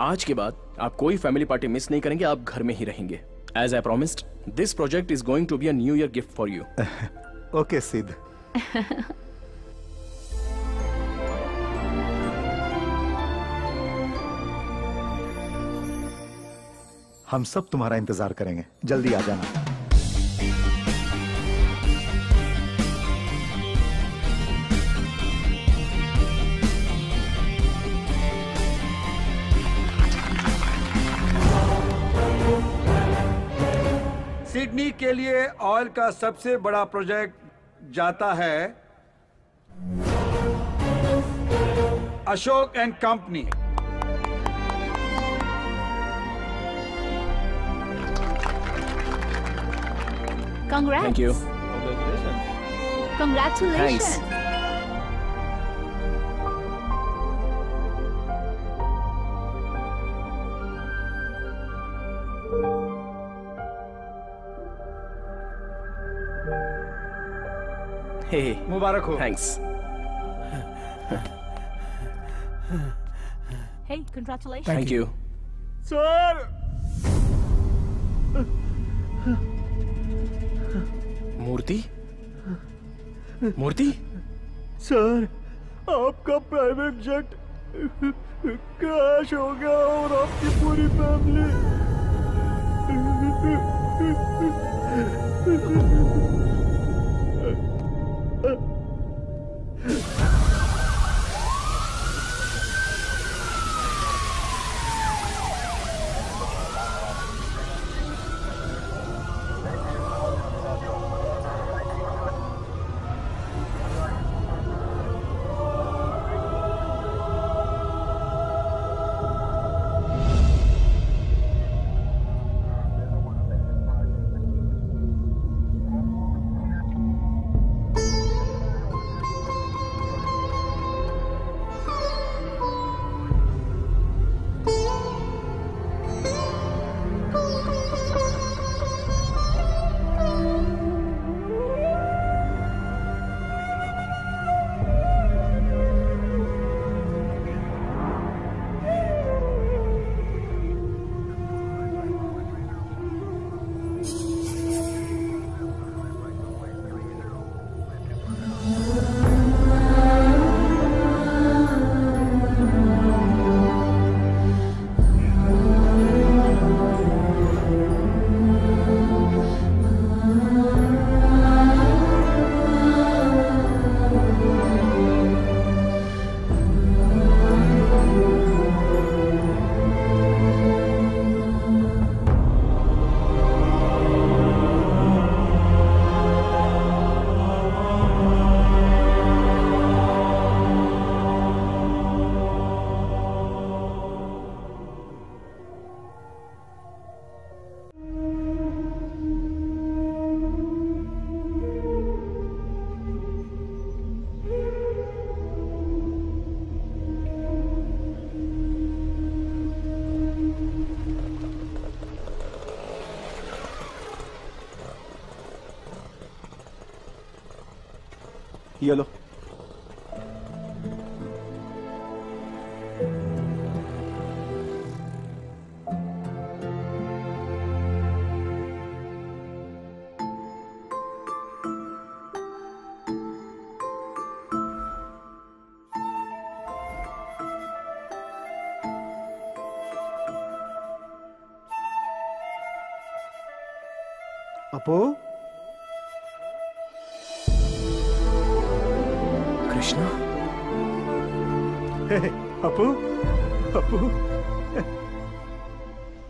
आज के बाद आप कोई फैमिली पार्टी मिस नहीं करेंगे आप घर में ही रहेंगे। As I promised this project is going to be a new year gift for you okay सिद्ध हम सब तुम्हारा इंतज़ार करेंगे। जल्दी आ जाना। सिडनी के लिए ऑयल का सबसे बड़ा प्रोजेक्ट जाता है Ashok and company Congrats. You Congratulations. Hey मुबारक हो। Thanks Hey, congratulations. Thank you sir Murthy Murthy sir आपका प्राइवेट जेट क्रैश हो गया और आपकी पूरी फैमिली 呃。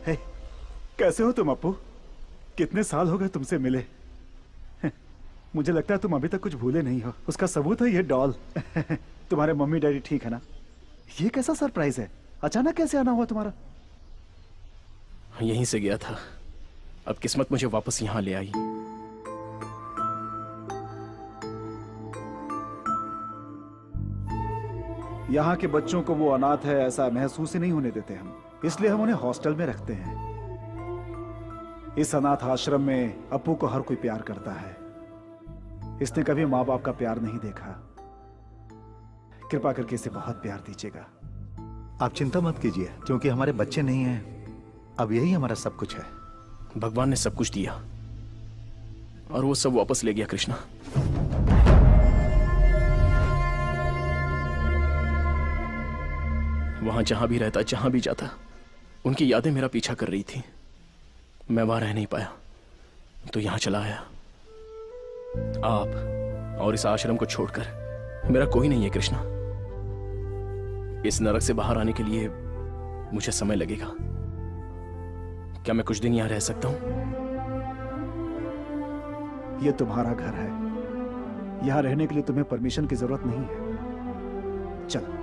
हे, कैसे हो तुम अपू कितने साल हो गए तुमसे मिले। मुझे लगता है तुम अभी तक कुछ भूले नहीं हो। उसका सबूत है ये डॉल। तुम्हारे मम्मी डैडी ठीक है ना? ये कैसा सरप्राइज़ है? अचानक कैसे आना हुआ तुम्हारा? यहीं से गया था। अब किस्मत मुझे वापस यहाँ ले आई। यहाँ के बच्चों को वो अनाथ है ऐसा महसूस ही नहीं होने देते हम। इसलिए हम उन्हें हॉस्टल में रखते हैं। इस अनाथ आश्रम में अपू को हर कोई प्यार करता है। इसने कभी माँ बाप का प्यार नहीं देखा। कृपा करके इसे बहुत प्यार दीजिएगा। आप चिंता मत कीजिए क्योंकि हमारे बच्चे नहीं हैं। अब यही हमारा सब कुछ है। भगवान ने सब कुछ दिया। और वो सब वापस ले गया कृष्णा। वहाँ जहाँ भी रहता, जहाँ भी जाता, उनकी यादें मेरा पीछा कर रही थी। मैं वहाँ रह नहीं पाया। तो यहाँ चला आया। आप और इस आश्रम को छोड़कर मेरा कोई नहीं है कृष्णा। इस नरक से बाहर आने के लिए मुझे समय लगेगा। क्या मैं कुछ दिन यहाँ रह सकता हूँ? यह तुम्हारा घर है। यहाँ रहने के लिए तुम्हें परमिशन की ज़रूरत नहीं है। चलो।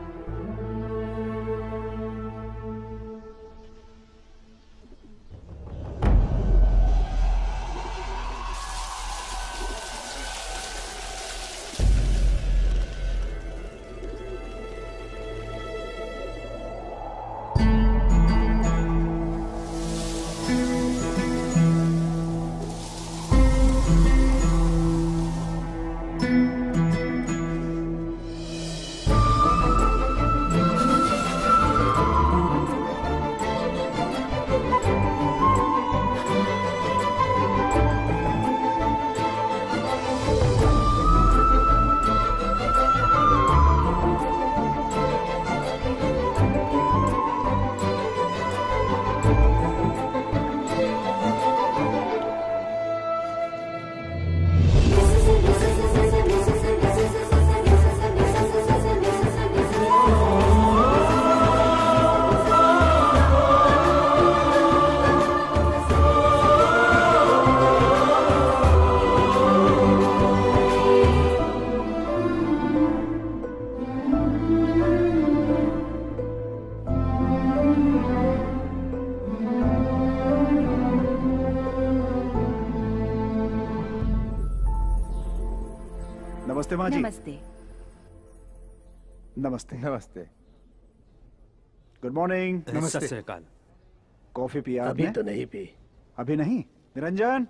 नमस्ते। माँ जी नमस्ते। नमस्ते नमस्ते गुड मॉर्निंग नमस्ते। सत कॉफ़ी पिया अभी तो नहीं पी। अभी नहीं? निरंजन?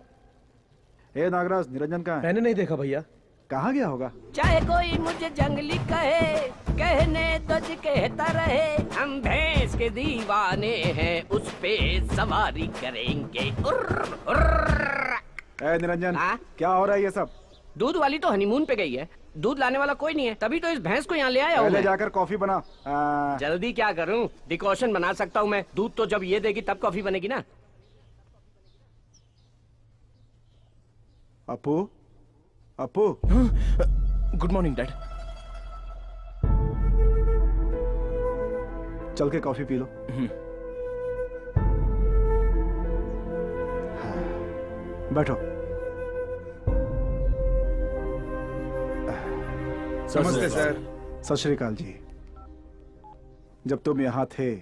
ए नागराज निरंजन कहाँ मैंने नहीं देखा भैया। कहाँ गया होगा? चाहे कोई मुझे जंगली कहे कहने तो जी कहता रहे हम भैंस के दीवाने हैं उस पे सवारी करेंगे। उर्र, उर्र। ए निरंजन क्या हो रहा है ये सब? दूध वाली तो हनीमून पे गई है। दूध लाने वाला कोई नहीं है। तभी तो इस भैंस को यहाँ ले आया हूँ पहले जाकर कॉफ़ी बना। आ, जल्दी क्या करूँ? डिकॉशन बना सकता हूँ मैं। दूध तो जब ये देगी तब कॉफ़ी बनेगी ना। Apu? Apu? Good morning dad. चल के कॉफ़ी पी लो। हाँ, बैठो। नमस्ते सर। सत श्री अकाल जी। जब तुम यहाँ थे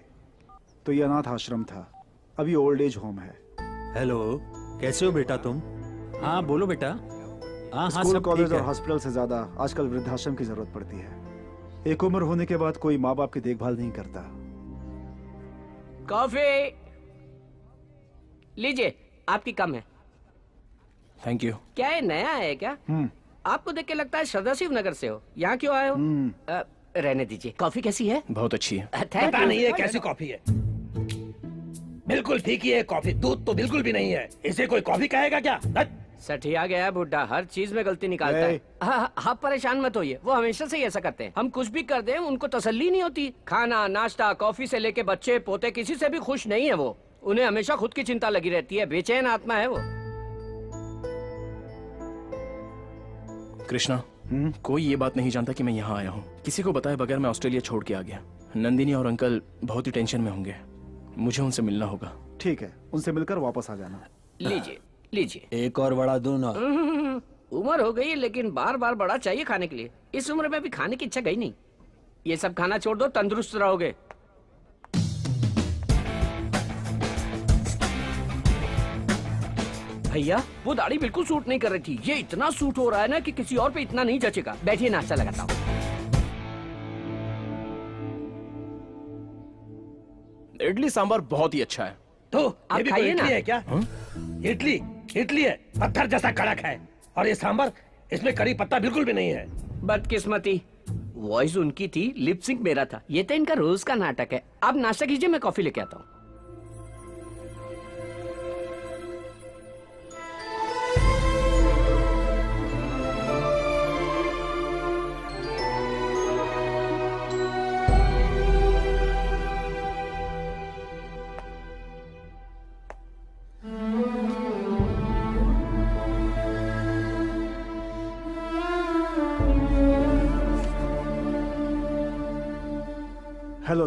तो ये अनाथ आश्रम था। अब ये ओल्ड एज होम है। हेलो कैसे हो बेटा तुम? हाँ बोलो बेटा। हाँ हाँ स्कूल कॉलेज और हॉस्पिटल से ज़्यादा आजकल वृद्धाश्रम की ज़रूरत पड़ती है। एक उम्र होने के बाद कोई माँ बाप की देखभाल नहीं करता। कॉफ़ी! लीजिए आपकी कम है। थैंक यू क्या ये नया है क्या? हम्म। आपको देख के लगता है श्रद्धा शिव नगर से हो? यहाँ क्यों आए हो? अ, रहने दीजिए। कॉफ़ी कैसी है? बहुत अच्छी है। पता नहीं है कैसी कॉफ़ी है। बिल्कुल फीकी है कॉफ़ी। दूध तो बिल्कुल भी नहीं है। इसे कोई कॉफ़ी कहेगा क्या! सठिया गया बुढ़ा। हर चीज़ में गलती निकालता है हाँ, आप परेशान मत होइए। वो हमेशा से ही ऐसा करते हैं। हम कुछ भी कर दें उनको तसल्ली नहीं होती। खाना नाश्ता कॉफ़ी से लेके बच्चे पोते किसी से भी खुश नहीं है वो। उन्हें हमेशा खुद की चिंता लगी रहती है। बेचैन आत्मा है वो। कृष्णा कोई ये बात नहीं जानता कि मैं यहाँ आया हूँ। किसी को बताए बगैर मैं ऑस्ट्रेलिया छोड़ के आ गया। नंदिनी और अंकल बहुत ही टेंशन में होंगे। मुझे उनसे मिलना होगा। ठीक है उनसे मिलकर वापस आ जाना। लीजिए लीजिए। एक और बड़ा दूँ ना <laughs> उम्र हो गई है लेकिन बार बार बड़ा चाहिए खाने के लिए। इस उम्र में भी खाने की इच्छा गई नहीं। ये सब खाना छोड़ दो तंदुरुस्त रहोगे। भैया वो दाढ़ी बिल्कुल सूट नहीं कर रही थी। ये इतना सूट हो रहा है ना कि किसी और पे इतना नहीं जचेगा। बैठिए नाश्ता लगाता हूँ। इडली सांभर बहुत ही अच्छा है। तो आप खाइए ना। है क्या? इडली इडली है पत्थर जैसा कड़क है। और ये सांबर इसमें करी पत्ता बिल्कुल भी नहीं है। बदकिस्मती। वॉइस उनकी थी लिप सिंक मेरा था। ये तो इनका रोज का नाटक है। आप नाश्ता कीजिए मैं कॉफ़ी लेके आता हूँ।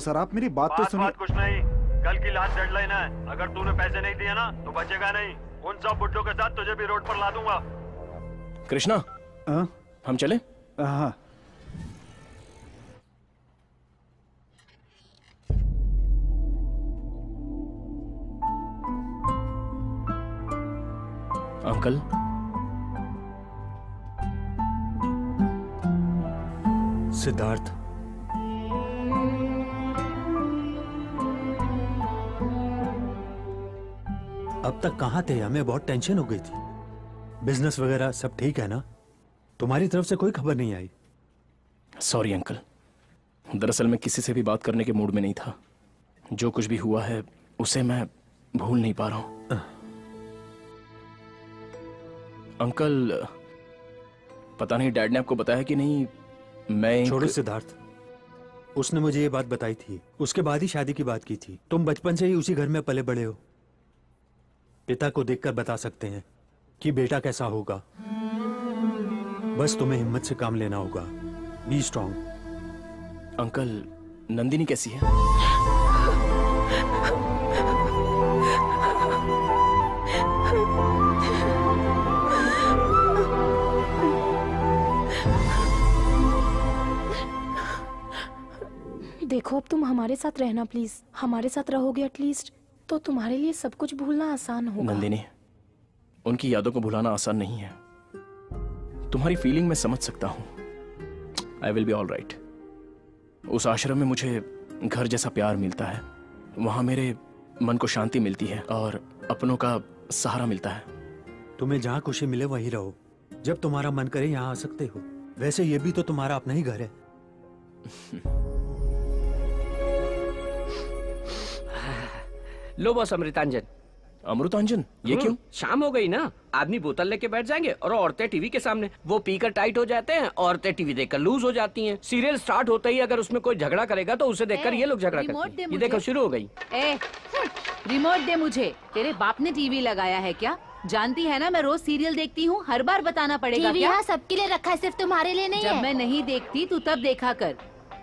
सर। आप मेरी बात तो बात सुनिए। बात कुछ नहीं। कल की लास्ट डेडलाइन है। अगर तूने पैसे नहीं दिए ना तो बचेगा नहीं। उन सब बुड्ढों के साथ तुझे भी रोड पर ला दूँगा। कृष्णा हाँ? हम चले? हाँ। अंकल? सिद्धार्थ अब तक कहाँ थे? हमें बहुत टेंशन हो गई थी। बिज़नेस वगैरह सब ठीक है ना? तुम्हारी तरफ़ से कोई खबर नहीं आई। सॉरी अंकल दरअसल मैं किसी से भी बात करने के मूड में नहीं था। जो कुछ भी हुआ है उसे मैं भूल नहीं पा रहा हूँ। अंकल पता नहीं डैड ने आपको बताया कि नहीं? मैं एक- छोड़ो सिद्धार्थ। उसने मुझे ये बात बताई थी। उसके बाद ही शादी की बात की थी। तुम बचपन से ही उसी घर में पले बड़े हो। पिता को देखकर बता सकते हैं कि बेटा कैसा होगा। बस तुम्हें हिम्मत से काम लेना होगा। बी स्ट्रांग अंकल नंदिनी कैसी है? देखो अब तुम हमारे साथ रहना प्लीज़ हमारे साथ रहोगे एटलीस्ट तो तुम्हारे लिए सब कुछ भूलना आसान होगा। नंदिनी उनकी यादों को भुलाना आसान नहीं है। तुम्हारी फीलिंग मैं समझ सकता हूँ। I will be all right उस आश्रम में मुझे घर जैसा प्यार मिलता है। वहाँ मेरे मन को शांति मिलती है और अपनों का सहारा मिलता है। तुम्हें जहाँ खुशी मिले वहीं रहो। जब तुम्हारा मन करे यहाँ आ सकते हो। वैसे ये भी तो तुम्हारा अपना ही घर है। <laughs> लो बॉस अमृतांजन। अमृतांजन ये क्यों? शाम हो गई ना। आदमी बोतल लेके बैठ जाएँगे और औरतें टीवी के सामने। वो पीकर टाइट हो जाते हैं औरतें टीवी देखकर लूज हो जाती हैं। सीरियल स्टार्ट होते ही अगर उसमें कोई झगड़ा करेगा तो उसे देखकर ये लोग झगड़ा करते दे हैं ये देखो शुरू हो गई। ए, हम्म, रिमोट दे मुझे। तेरे बाप ने टीवी लगाया है क्या? जानती है ना मैं रोज सीरियल देखती हूँ। हर बार बताना पड़ेगा टीवी यहाँ सबके लिए रखा है सिर्फ़ तुम्हारे लिए नहीं जब है। मैं नहीं देखती तू तब देखा कर।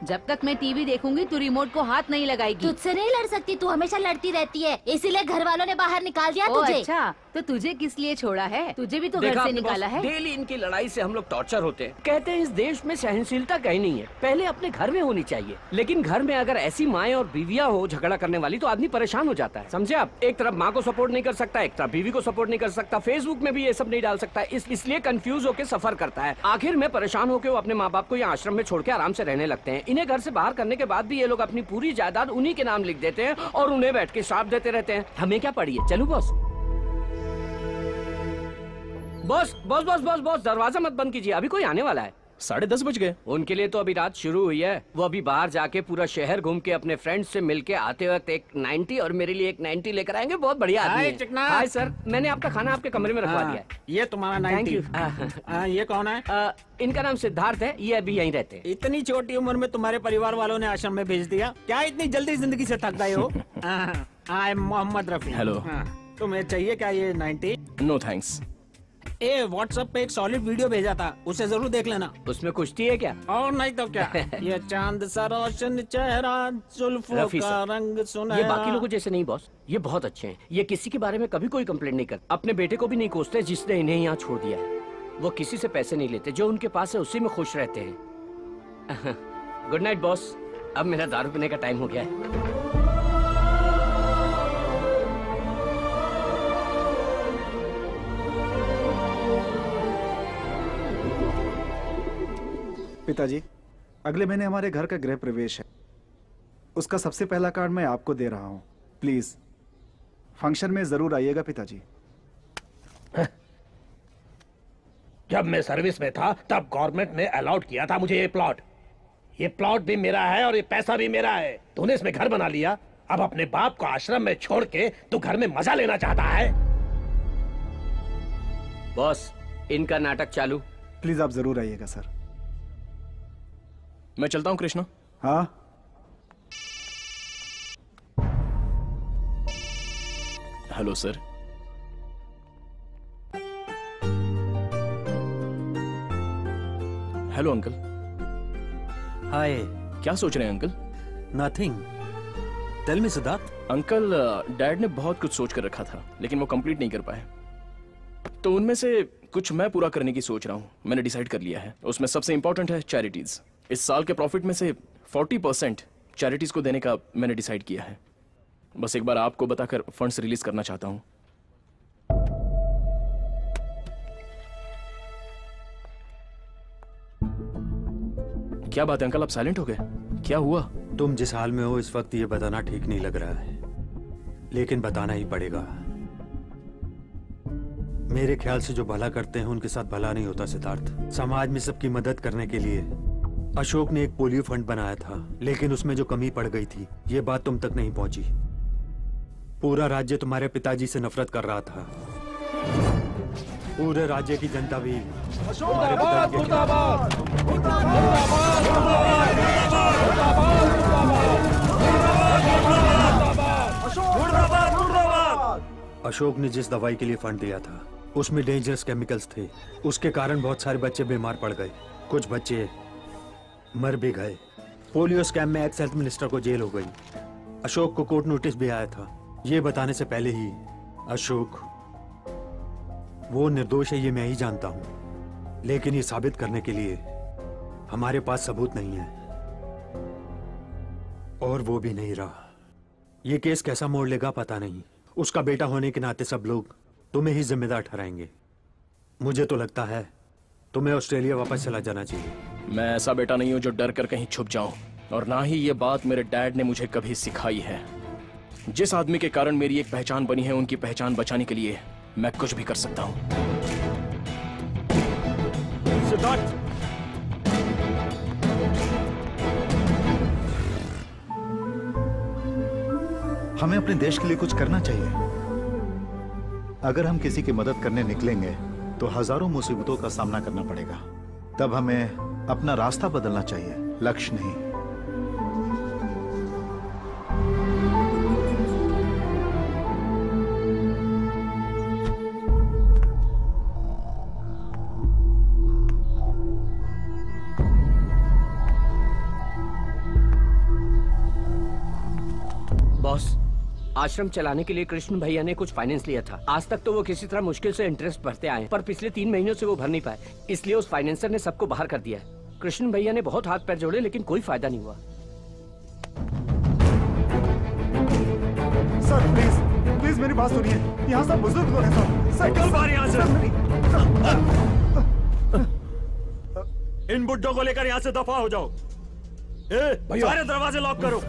जब तक मैं टीवी देखूँगी तू रिमोट को हाथ नहीं लगाएगी। तुझसे नहीं लड़ सकती तू हमेशा लड़ती रहती है। इसीलिए घर वालों ने बाहर निकाल दिया तुझे। अच्छा। तो तुझे किस लिए छोड़ा है? तुझे भी तो घर से निकाला है। डेली इनकी लड़ाई से हम लोग टॉर्चर होते हैं। कहते हैं इस देश में सहनशीलता कहीं नहीं है। पहले अपने घर में होनी चाहिए। लेकिन घर में अगर ऐसी माए और बीविया हो झगड़ा करने वाली तो आदमी परेशान हो जाता है। समझे आप? एक तरफ़ माँ को सपोर्ट नहीं कर सकता एक तरफ़ बीवी को सपोर्ट नहीं कर सकता। फेसबुक में भी ये सब नहीं डाल सकता। इस, इसलिए कंफ्यूज होकर सफ़र करता है। आखिर में परेशान होकर वो अपने माँ बाप को यहाँ आश्रम में छोड़ के आराम से रहने लगते हैं। इन्हें घर से बाहर करने के बाद भी ये लोग अपनी पूरी जायदाद उन्हीं के नाम लिख देते हैं और उन्हें बैठ के श्राप देते रहते हैं। हमें क्या पड़ी है? चलू boss boss boss boss boss boss दरवाज़ा मत बंद कीजिए अभी कोई आने वाला है। साढ़े दस बज गए। उनके लिए तो अभी रात शुरू हुई है। वो अभी बाहर जाके पूरा शहर घूम के अपने फ्रेंड्स से मिलके आते वक्त एक 90 और मेरे लिए एक 90 लेकर आएँगे। बहुत बढ़िया आदमी है। चिकना। हाय सर मैंने आपका खाना आपके कमरे में रखवा हाँ, दिया है। ये तुम्हारा थैंक यू <laughs> हाँ, ये कौन है? आ, इनका नाम सिद्धार्थ है ये अभी यहीं रहते हैं। इतनी छोटी उम्र में तुम्हारे परिवार वालों ने आश्रम में भेज दिया। क्या इतनी जल्दी ज़िंदगी से थक गए हो? <laughs> आई मोहम्मद रफी। Hello. हाँ, तुम्हें चाहिए क्या ये 90 नो थैंक्स ए व्हाट्सएप पे एक सॉलिड वीडियो भेजा था उसे ज़रूर देख लेना। उसमें कुश्ती है क्या? और नहीं तो क्या? <laughs> ये चाँद सा रोशन चेहरा जुल्फों का रंग ये बाकी लोगों जैसे नहीं बॉस ये बहुत अच्छे हैं। ये किसी के बारे में कभी कोई कंप्लेंट नहीं करते। अपने बेटे को भी नहीं कोसते जिसने इन्हें यहाँ छोड़ दिया है। वो किसी से पैसे नहीं लेते जो उनके पास है उसी में खुश रहते हैं। गुड नाइट बॉस अब मेरा दारू पीने का टाइम हो गया है। पिताजी अगले महीने हमारे घर का गृह प्रवेश है। उसका सबसे पहला कार्ड मैं आपको दे रहा हूँ। प्लीज़ फ़ंक्शन में ज़रूर आइएगा पिताजी। <laughs> जब मैं सर्विस में था तब गवर्नमेंट ने अलाउड किया था मुझे ये प्लॉट ये प्लॉट भी मेरा है और ये पैसा भी मेरा है। तूने इसमें घर बना लिया। अब अपने बाप को आश्रम में छोड़ के तू घर में मज़ा लेना चाहता है। बॉस इनका नाटक चालू। प्लीज़ आप ज़रूर आइएगा सर। मैं चलता हूँ कृष्णा। हाँ। Hello sir. Hello uncle. Hi. क्या सोच रहे हैं uncle? Nothing tell me Siddharth uncle dad ने बहुत कुछ सोच कर रखा था लेकिन वो कंप्लीट नहीं कर पाए। तो उनमें से कुछ मैं पूरा करने की सोच रहा हूँ। मैंने डिसाइड कर लिया है। उसमें सबसे इंपॉर्टेंट है चैरिटीज। इस साल के प्रॉफिट में से 40 परसेंट चैरिटीज को देने का मैंने डिसाइड किया है। बस एक बार आपको बताकर फंड्स रिलीज़ करना चाहता हूँ। क्या बात है, अंकल? आप साइलेंट हो गए? क्या हुआ? तुम जिस हाल में हो, इस वक्त ये बताना ठीक नहीं लग रहा है। लेकिन बताना ही पड़ेगा। मेरे ख्याल से जो भला करते हैं, उनके साथ भला नहीं होता सिद्धार्थ। समाज में सबकी मदद करने के लिए अशोक ने एक पोलियो फंड बनाया था लेकिन उसमें जो कमी पड़ गई थी ये बात तुम तक नहीं पहुँची। पूरा राज्य तुम्हारे पिताजी से नफरत कर रहा था। पूरे राज्य की जनता भी तुम्हारे पिताजी अशोक ने जिस दवाई के लिए फंड दिया था उसमें डेंजरस केमिकल्स थे। उसके कारण बहुत सारे बच्चे बीमार पड़ गए। कुछ बच्चे मर भी गए। पोलियो स्कैम में एक्स हेल्थ मिनिस्टर को जेल हो गई। अशोक को कोर्ट नोटिस भी आया था। ये बताने से पहले ही अशोक, वो निर्दोष है, ये मैं ही जानता हूँ। लेकिन ये साबित करने के लिए हमारे पास सबूत नहीं है। और वो भी नहीं रहा। ये केस कैसा मोड़ लेगा पता नहीं। उसका बेटा होने के नाते सब लोग तुम्हें ही जिम्मेदार ठहराएँगे। मुझे तो लगता है तुम्हें ऑस्ट्रेलिया वापस चला जाना चाहिए। मैं ऐसा बेटा नहीं हूँ जो डर कर कहीं छुप जाऊँ। और ना ही ये बात मेरे डैड ने मुझे कभी सिखाई है। जिस आदमी के कारण मेरी एक पहचान बनी है उनकी पहचान बचाने के लिए मैं कुछ भी कर सकता हूँ। सिद्धार्थ! हमें अपने देश के लिए कुछ करना चाहिए। अगर हम किसी की मदद करने निकलेंगे तो हज़ारों मुसीबतों का सामना करना पड़ेगा। तब हमें अपना रास्ता बदलना चाहिए। लक्ष्य नहीं। बॉस, आश्रम चलाने के लिए कृष्ण भैया ने कुछ फाइनेंस लिया था। आज तक तो वो किसी तरह मुश्किल से इंटरेस्ट भरते आए पर पिछले तीन महीनों से वो भर नहीं पाए। इसलिए उस फाइनेंसर ने सबको बाहर कर दिया है। कृष्ण भैया ने बहुत हाथ पैर जोड़े लेकिन कोई फ़ायदा नहीं हुआ। सर प्लीज़ प्लीज़ मेरी बात सुनिए। यहाँ सब बुज़ुर्ग लोग हैं सर। बाहर यहाँ से। इन बुड्ढों को लेकर यहाँ से दफ़ा हो जाओ। ए, सारे दरवाजे लॉक करो।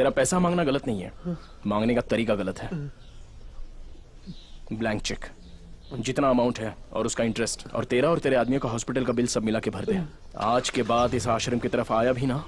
तेरा पैसा मांगना गलत नहीं है। मांगने का तरीका गलत है। ब्लैंक चेक जितना अमाउंट है और उसका इंटरेस्ट और तेरा और तेरे आदमियों का हॉस्पिटल का बिल सब मिला के भर दे। आज के बाद इस आश्रम की तरफ़ आया भी ना।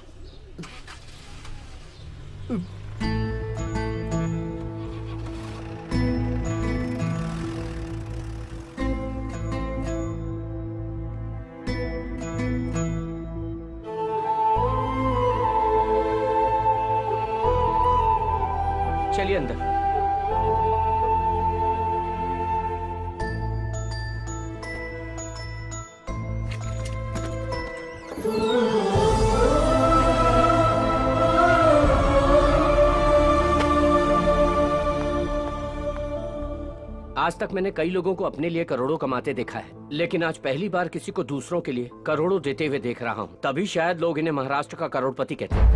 आज तक मैंने कई लोगों को अपने लिए करोड़ों कमाते देखा है लेकिन आज पहली बार किसी को दूसरों के लिए करोड़ों देते हुए देख रहा हूँ। तभी शायद लोग इन्हें महाराष्ट्र का करोड़पति कहते हैं।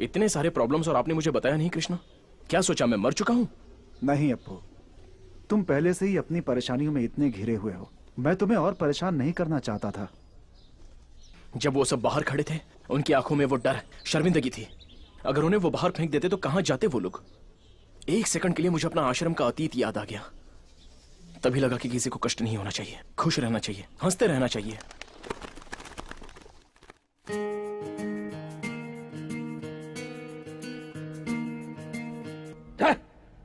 इतने सारे प्रॉब्लम्स और आपने मुझे बताया नहीं कृष्णा। क्या सोचा मैं मर चुका हूँ? नहीं अप्पू। तुम पहले से ही अपनी परेशानियों में इतने घिरे हुए हो। मैं तुम्हें और परेशान नहीं करना चाहता था। जब वो सब बाहर खड़े थे उनकी आँखों में वो डर शर्मिंदगी थी। अगर उन्हें वो बाहर फेंक देते तो कहाँ जाते वो लोग? एक सेकंड के लिए मुझे अपना आश्रम का अतीत याद आ गया। तभी लगा कि किसी को कष्ट नहीं होना चाहिए। खुश रहना चाहिए। हँसते रहना चाहिए।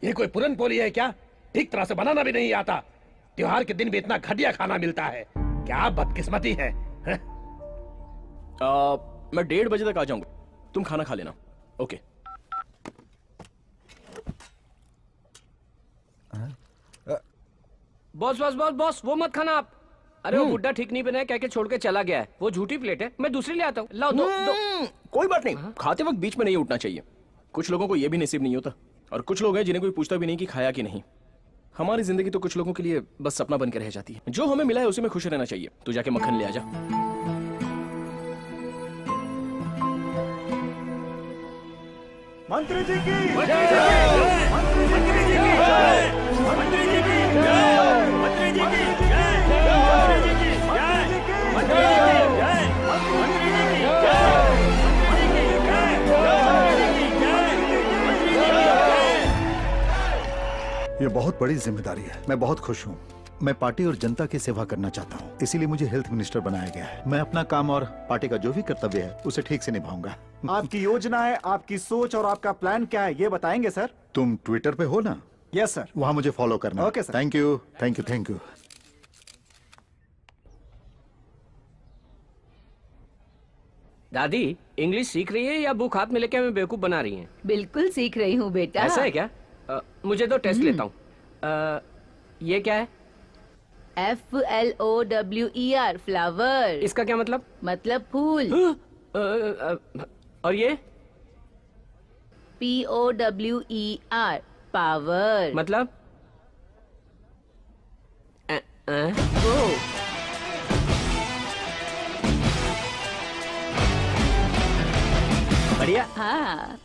ये कोई पुरन पोली है क्या? ठीक तरह से बनाना भी नहीं आता। त्योहार के दिन भी इतना घटिया खाना मिलता है। क्या बदकिस्मती है हैं? आ, मैं डेढ़ बजे तक आ जाऊँगा। तुम खाना खा लेना। Okay. Boss boss boss boss वो मत खाना आप। अरे वो बुड्ढा ठीक नहीं बना है कह के छोड़ के चला गया है। वो झूठी प्लेट है मैं दूसरी ले आता हूँ। लाओ दो, दो। कोई बात नहीं खाते वक्त बीच में नहीं उठना चाहिए। कुछ लोगों को यह भी नसीब नहीं होता और कुछ लोग हैं जिन्हें कोई पूछता भी नहीं कि खाया कि नहीं। हमारी ज़िंदगी तो कुछ लोगों के लिए बस सपना बन के रह जाती है। जो हमें मिला है उसी में खुश रहना चाहिए। तू जाके मक्खन ले आ जा। मंत्री जी की ये बहुत बड़ी ज़िम्मेदारी है। मैं बहुत खुश हूँ। मैं पार्टी और जनता की सेवा करना चाहता हूँ। इसीलिए मुझे हेल्थ मिनिस्टर बनाया गया है। मैं अपना काम और पार्टी का जो भी कर्तव्य है उसे ठीक से निभाऊँगा। आपकी योजना है आपकी सोच और आपका प्लान क्या है ये बताएँगे सर? तुम ट्विटर पे हो ना? यस सर वहाँ मुझे फॉलो करना okay, sir. Thank you thank you thank you दादी इंग्लिश सीख रही है या बुक हाथ में लेके हमें बेवकूफ़ बना रही है? बिल्कुल सीख रही हूँ बेटा। ऐसा है क्या? अ, मुझे तो टेस्ट लेता हूँ। ये क्या है? F L O W E R flower इसका क्या मतलब? मतलब फूल। <gasps> अ, अ, और ये? P O W E R power. मतलब? अ, अ, ओ। बढ़िया। हाँ।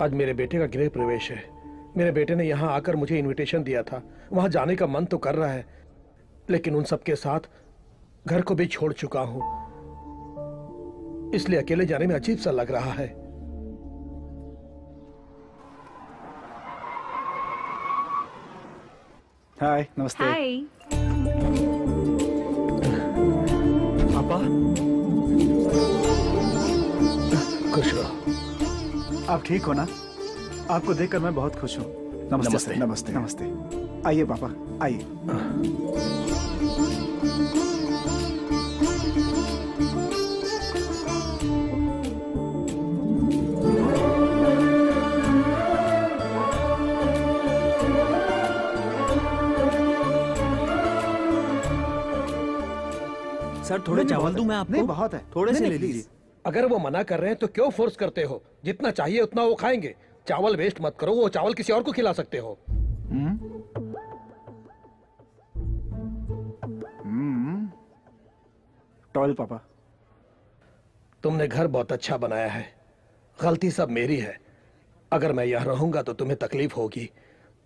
आज मेरे बेटे का गृह प्रवेश है। मेरे बेटे ने यहाँ आकर मुझे इनविटेशन दिया था। वहाँ जाने का मन तो कर रहा है लेकिन उन सबके साथ घर को भी छोड़ चुका हूँ। इसलिए अकेले जाने में अजीब सा लग रहा है। हाय नमस्ते। हाय। पापा? खुश रहो। आप ठीक हो ना? आपको देखकर मैं बहुत खुश हूँ। नमस्ते नमस्ते। नमस्ते नमस्ते। आइए पापा आइए। सर थोड़े चावल दूँ मैं आपको? नहीं बहुत है। थोड़े से ले लीजिए। अगर वो मना कर रहे हैं तो क्यों फोर्स करते हो? जितना चाहिए उतना वो खाएँगे। चावल वेस्ट मत करो वो चावल किसी और को खिला सकते हो। टॉयल पापा। तुमने घर बहुत अच्छा बनाया है। गलती सब मेरी है। अगर मैं यहाँ रहूँगा तो तुम्हें तकलीफ़ होगी।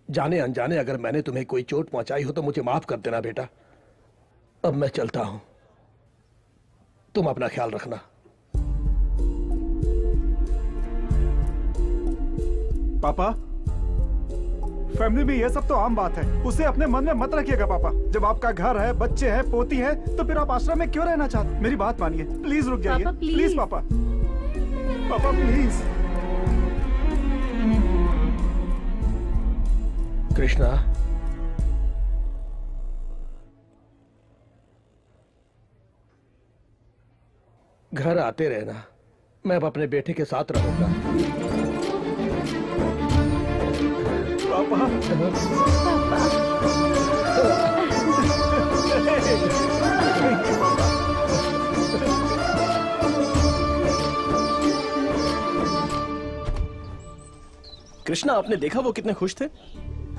जाने अनजाने अगर मैंने तुम्हें कोई चोट पहुंचाई हो तो मुझे माफ़ कर देना बेटा। अब मैं चलता हूँ। तुम अपना ख्याल रखना। पापा फैमिली में ये सब तो आम बात है। उसे अपने मन में मत रखिएगा पापा। जब आपका घर है बच्चे हैं पोती है तो फिर आप आश्रम में क्यों रहना चाहते मेरी बात मानिए। प्लीज़ रुक जाइए। पापा, प्लीज़। प्लीज़। पापा। पापा प्लीज़। कृष्णा घर आते रहना। मैं अब अपने बेटे के साथ रहूँगा। पापा। कृष्णा, आपने देखा वो कितने खुश थे?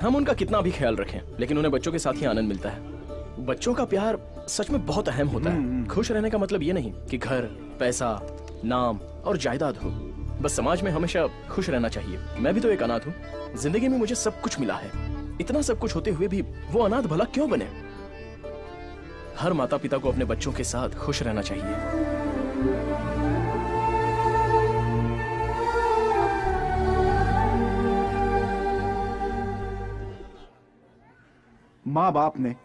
हम उनका कितना भी ख्याल रखें, लेकिन उन्हें बच्चों के साथ ही आनंद मिलता है। बच्चों का प्यार सच में बहुत अहम होता है। खुश रहने का मतलब ये नहीं कि घर पैसा नाम और जायदाद हो। बस समाज में हमेशा खुश रहना चाहिए। मैं भी तो एक अनाथ हूँ। ज़िंदगी में मुझे सब कुछ मिला है। इतना सब कुछ होते हुए भी वो अनाथ भला क्यों बने? हर माता पिता को अपने बच्चों के साथ खुश रहना चाहिए। माँ बाप ने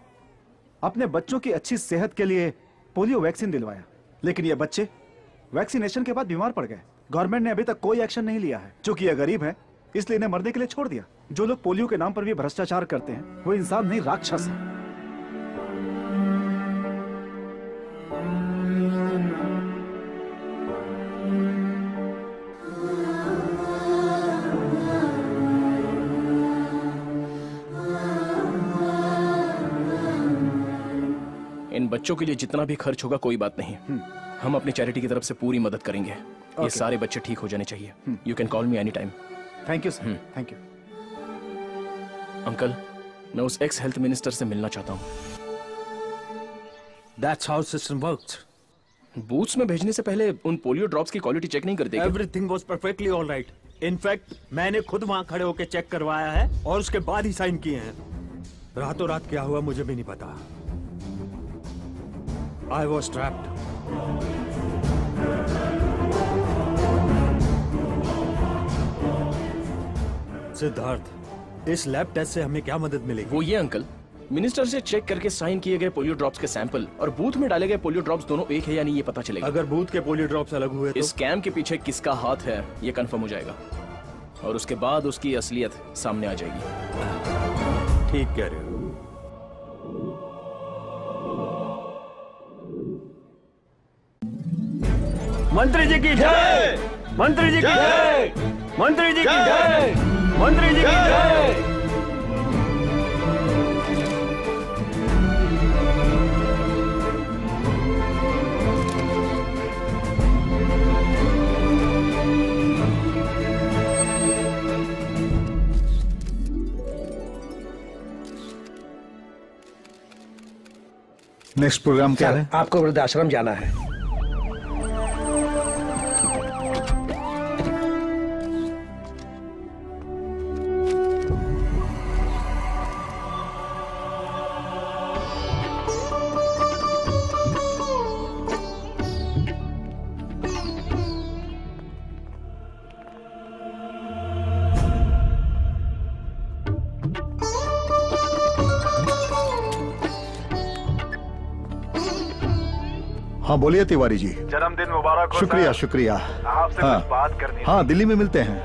अपने बच्चों की अच्छी सेहत के लिए पोलियो वैक्सीन दिलवाया। लेकिन ये बच्चे वैक्सीनेशन के बाद बीमार पड़ गए। गवर्नमेंट ने अभी तक कोई एक्शन नहीं लिया है। चूँकि ये गरीब है, इसलिए इन्हें मरने के लिए छोड़ दिया। जो लोग पोलियो के नाम पर भी भ्रष्टाचार करते हैं, वो इंसान नहीं, राक्षस है। बच्चों के लिए जितना भी खर्च होगा कोई बात नहीं। हम अपनी चैरिटी की तरफ़ से पूरी मदद करेंगे। ये Okay. सारे बच्चे ठीक हो जाने चाहिए। You can call me any time thank you sir thank you uncle मैं उस एक्स हेल्थ मिनिस्टर से मिलना चाहता हूँ। That's how system works. Booths में भेजने से पहले उन पोलियो ड्रॉप्स की क्वालिटी चेक नहीं करते क्या? Everything was perfectly all right. In fact, मैंने खुद वहाँ खड़े होकर चेक करवाया है और उसके बाद ही साइन किए हैं। रातों रात क्या हुआ मुझे भी नहीं पता। I was trapped. सिद्धार्थ इस लैब टेस्ट से हमें क्या मदद मिलेगी? वो ये अंकल मिनिस्टर से चेक करके साइन किए गए पोलियो ड्रॉप्स के सैंपल और बूथ में डाले गए पोलियो ड्रॉप्स दोनों एक है या नहीं ये पता चलेगा। अगर बूथ के पोलियो ड्रॉप्स अलग हुए तो? इस स्कैम के पीछे किसका हाथ है ये कंफर्म हो जाएगा। और उसके बाद उसकी असलियत सामने आ जाएगी। ठीक कह रहे हो। मंत्री जी की जय। मंत्री जी की जय। मंत्री जी की जय। मंत्री जी की जय। नेक्स्ट प्रोग्राम क्या है? आपको वृद्धाश्रम जाना है। बोलिए तिवारी जी। जन्मदिन मुबारक हो शुक्रिया शुक्रिया। आपसे हाँ। कुछ बात करनी है। हाँ दिल्ली में मिलते हैं।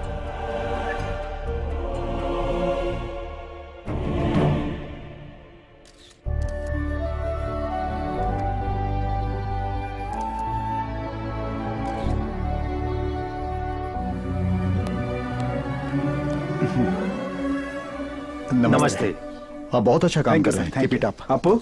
नमस्ते। नमस्ते। हाँ बहुत अच्छा काम कर रहे हैं। Keep it you. Up Apu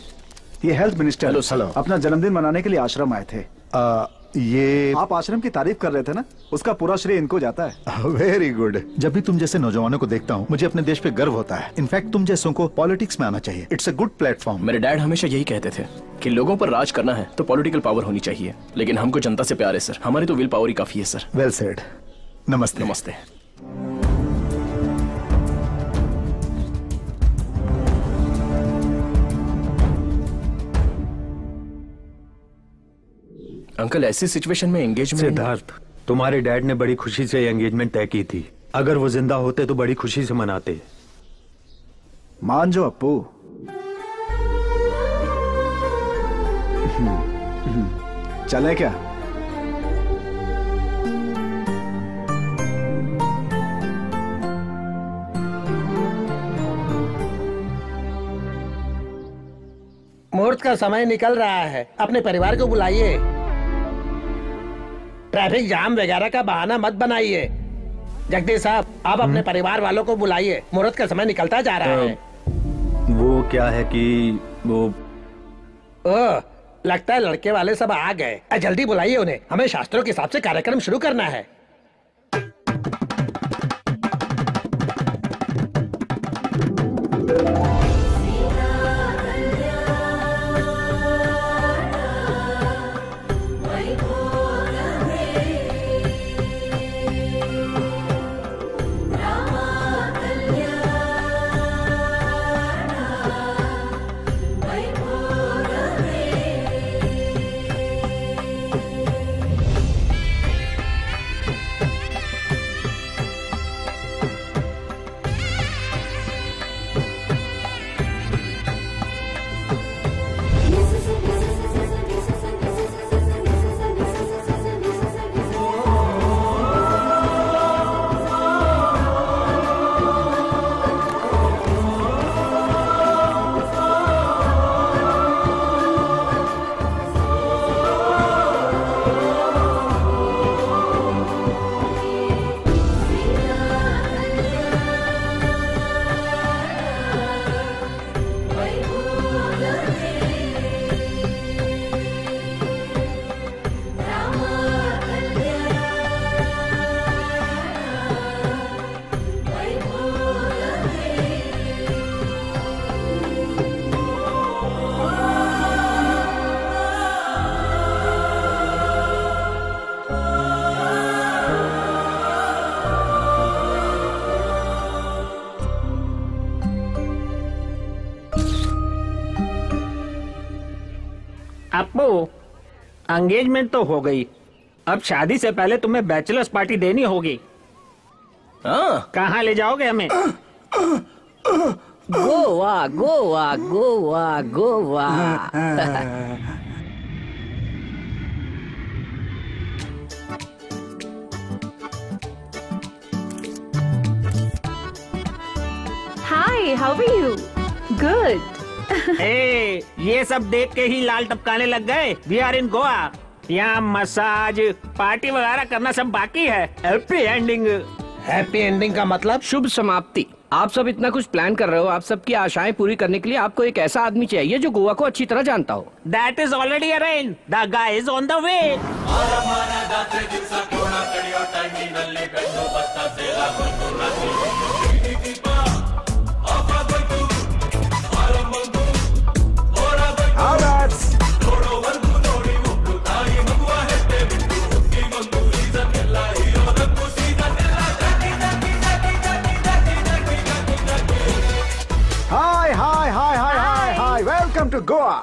ये हेल्थ मिनिस्टर हेलो, हेलो। अपना जन्मदिन मनाने के लिए आश्रम आए थे। आ, ये आप आश्रम की तारीफ़ कर रहे थे ना? उसका पूरा श्रेय इनको जाता है। <laughs> वेरी गुड जब भी तुम जैसे नौजवानों को देखता हूँ मुझे अपने देश पे गर्व होता है। इनफैक्ट तुम जैसों को पॉलिटिक्स में आना चाहिए। इट्स अ गुड प्लेटफॉर्म मेरे डैड हमेशा यही कहते थे कि लोगों पर राज करना है तो पॉलिटिकल पावर होनी चाहिए। लेकिन हमको जनता से प्यार है सर हमारी तो विल पावर ही काफ़ी है सर वेल सेड नमस्ते। नमस्ते। अंकल ऐसी सिचुएशन में एंगेजमेंट सिद्धार्थ तुम्हारे डैड ने बड़ी खुशी से एंगेजमेंट तय की थी। अगर वो ज़िंदा होते तो बड़ी खुशी से मनाते। मान जो अप्पू। चले क्या? मुहूर्त का समय निकल रहा है। अपने परिवार को बुलाइए। ट्रैफ़िक जाम वगैरह का बहाना मत बनाइए। जगदीश साहब आप अपने परिवार वालों को बुलाइए। मुहूर्त का समय निकलता जा रहा है। वो क्या है कि वो ओ, लगता है लड़के वाले सब आ गए। जल्दी बुलाइए उन्हें। हमें शास्त्रों के हिसाब से कार्यक्रम शुरू करना है। एंगेजमेंट तो हो गई। अब शादी से पहले तुम्हें बैचलर्स पार्टी देनी होगी। कहाँ ले जाओगे हमें? Goa Goa Goa Goa. Hi how are you good <laughs> ए, ये सब देख के ही लाल टपकाने लग गए। वी आर इन गोवा यहाँ मसाज पार्टी वगैरह करना सब बाकी है। हैप्पी एंडिंग हैप्पी एंडिंग का मतलब? शुभ समाप्ति। आप सब इतना कुछ प्लान कर रहे हो। आप सबकी आशाएँ पूरी करने के लिए आपको एक ऐसा आदमी चाहिए जो गोवा को अच्छी तरह जानता हो। That is already arrange the guy is on the way to Goa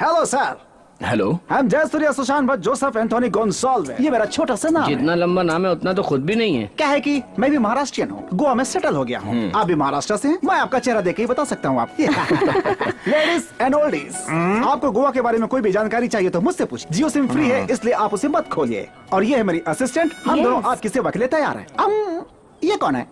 hello sir hello I am Jayasurya Sushant Bhatt Joseph Anthony Gonsalves ये मेरा छोटा सा नाम है। जितना लंबा नाम है उतना तो खुद भी नहीं है। क्या है कि मैं भी महाराष्ट्रियन हूँ। गोवा में सेटल हो गया हूँ। आप भी महाराष्ट्र से हैं। मैं आपका चेहरा देख के ही बता सकता हूँ आप। लेडीज़ एंड ओल्डीज आपको गोवा के बारे में कोई भी जानकारी चाहिए तो मुझसे पूछ जियो सिम फ्री है इसलिए आप उसे मत खोलिए। और ये है मेरी असिस्टेंट। हम. दोनों आपकी सेवा के लिए तैयार हैं। हम ये कौन है?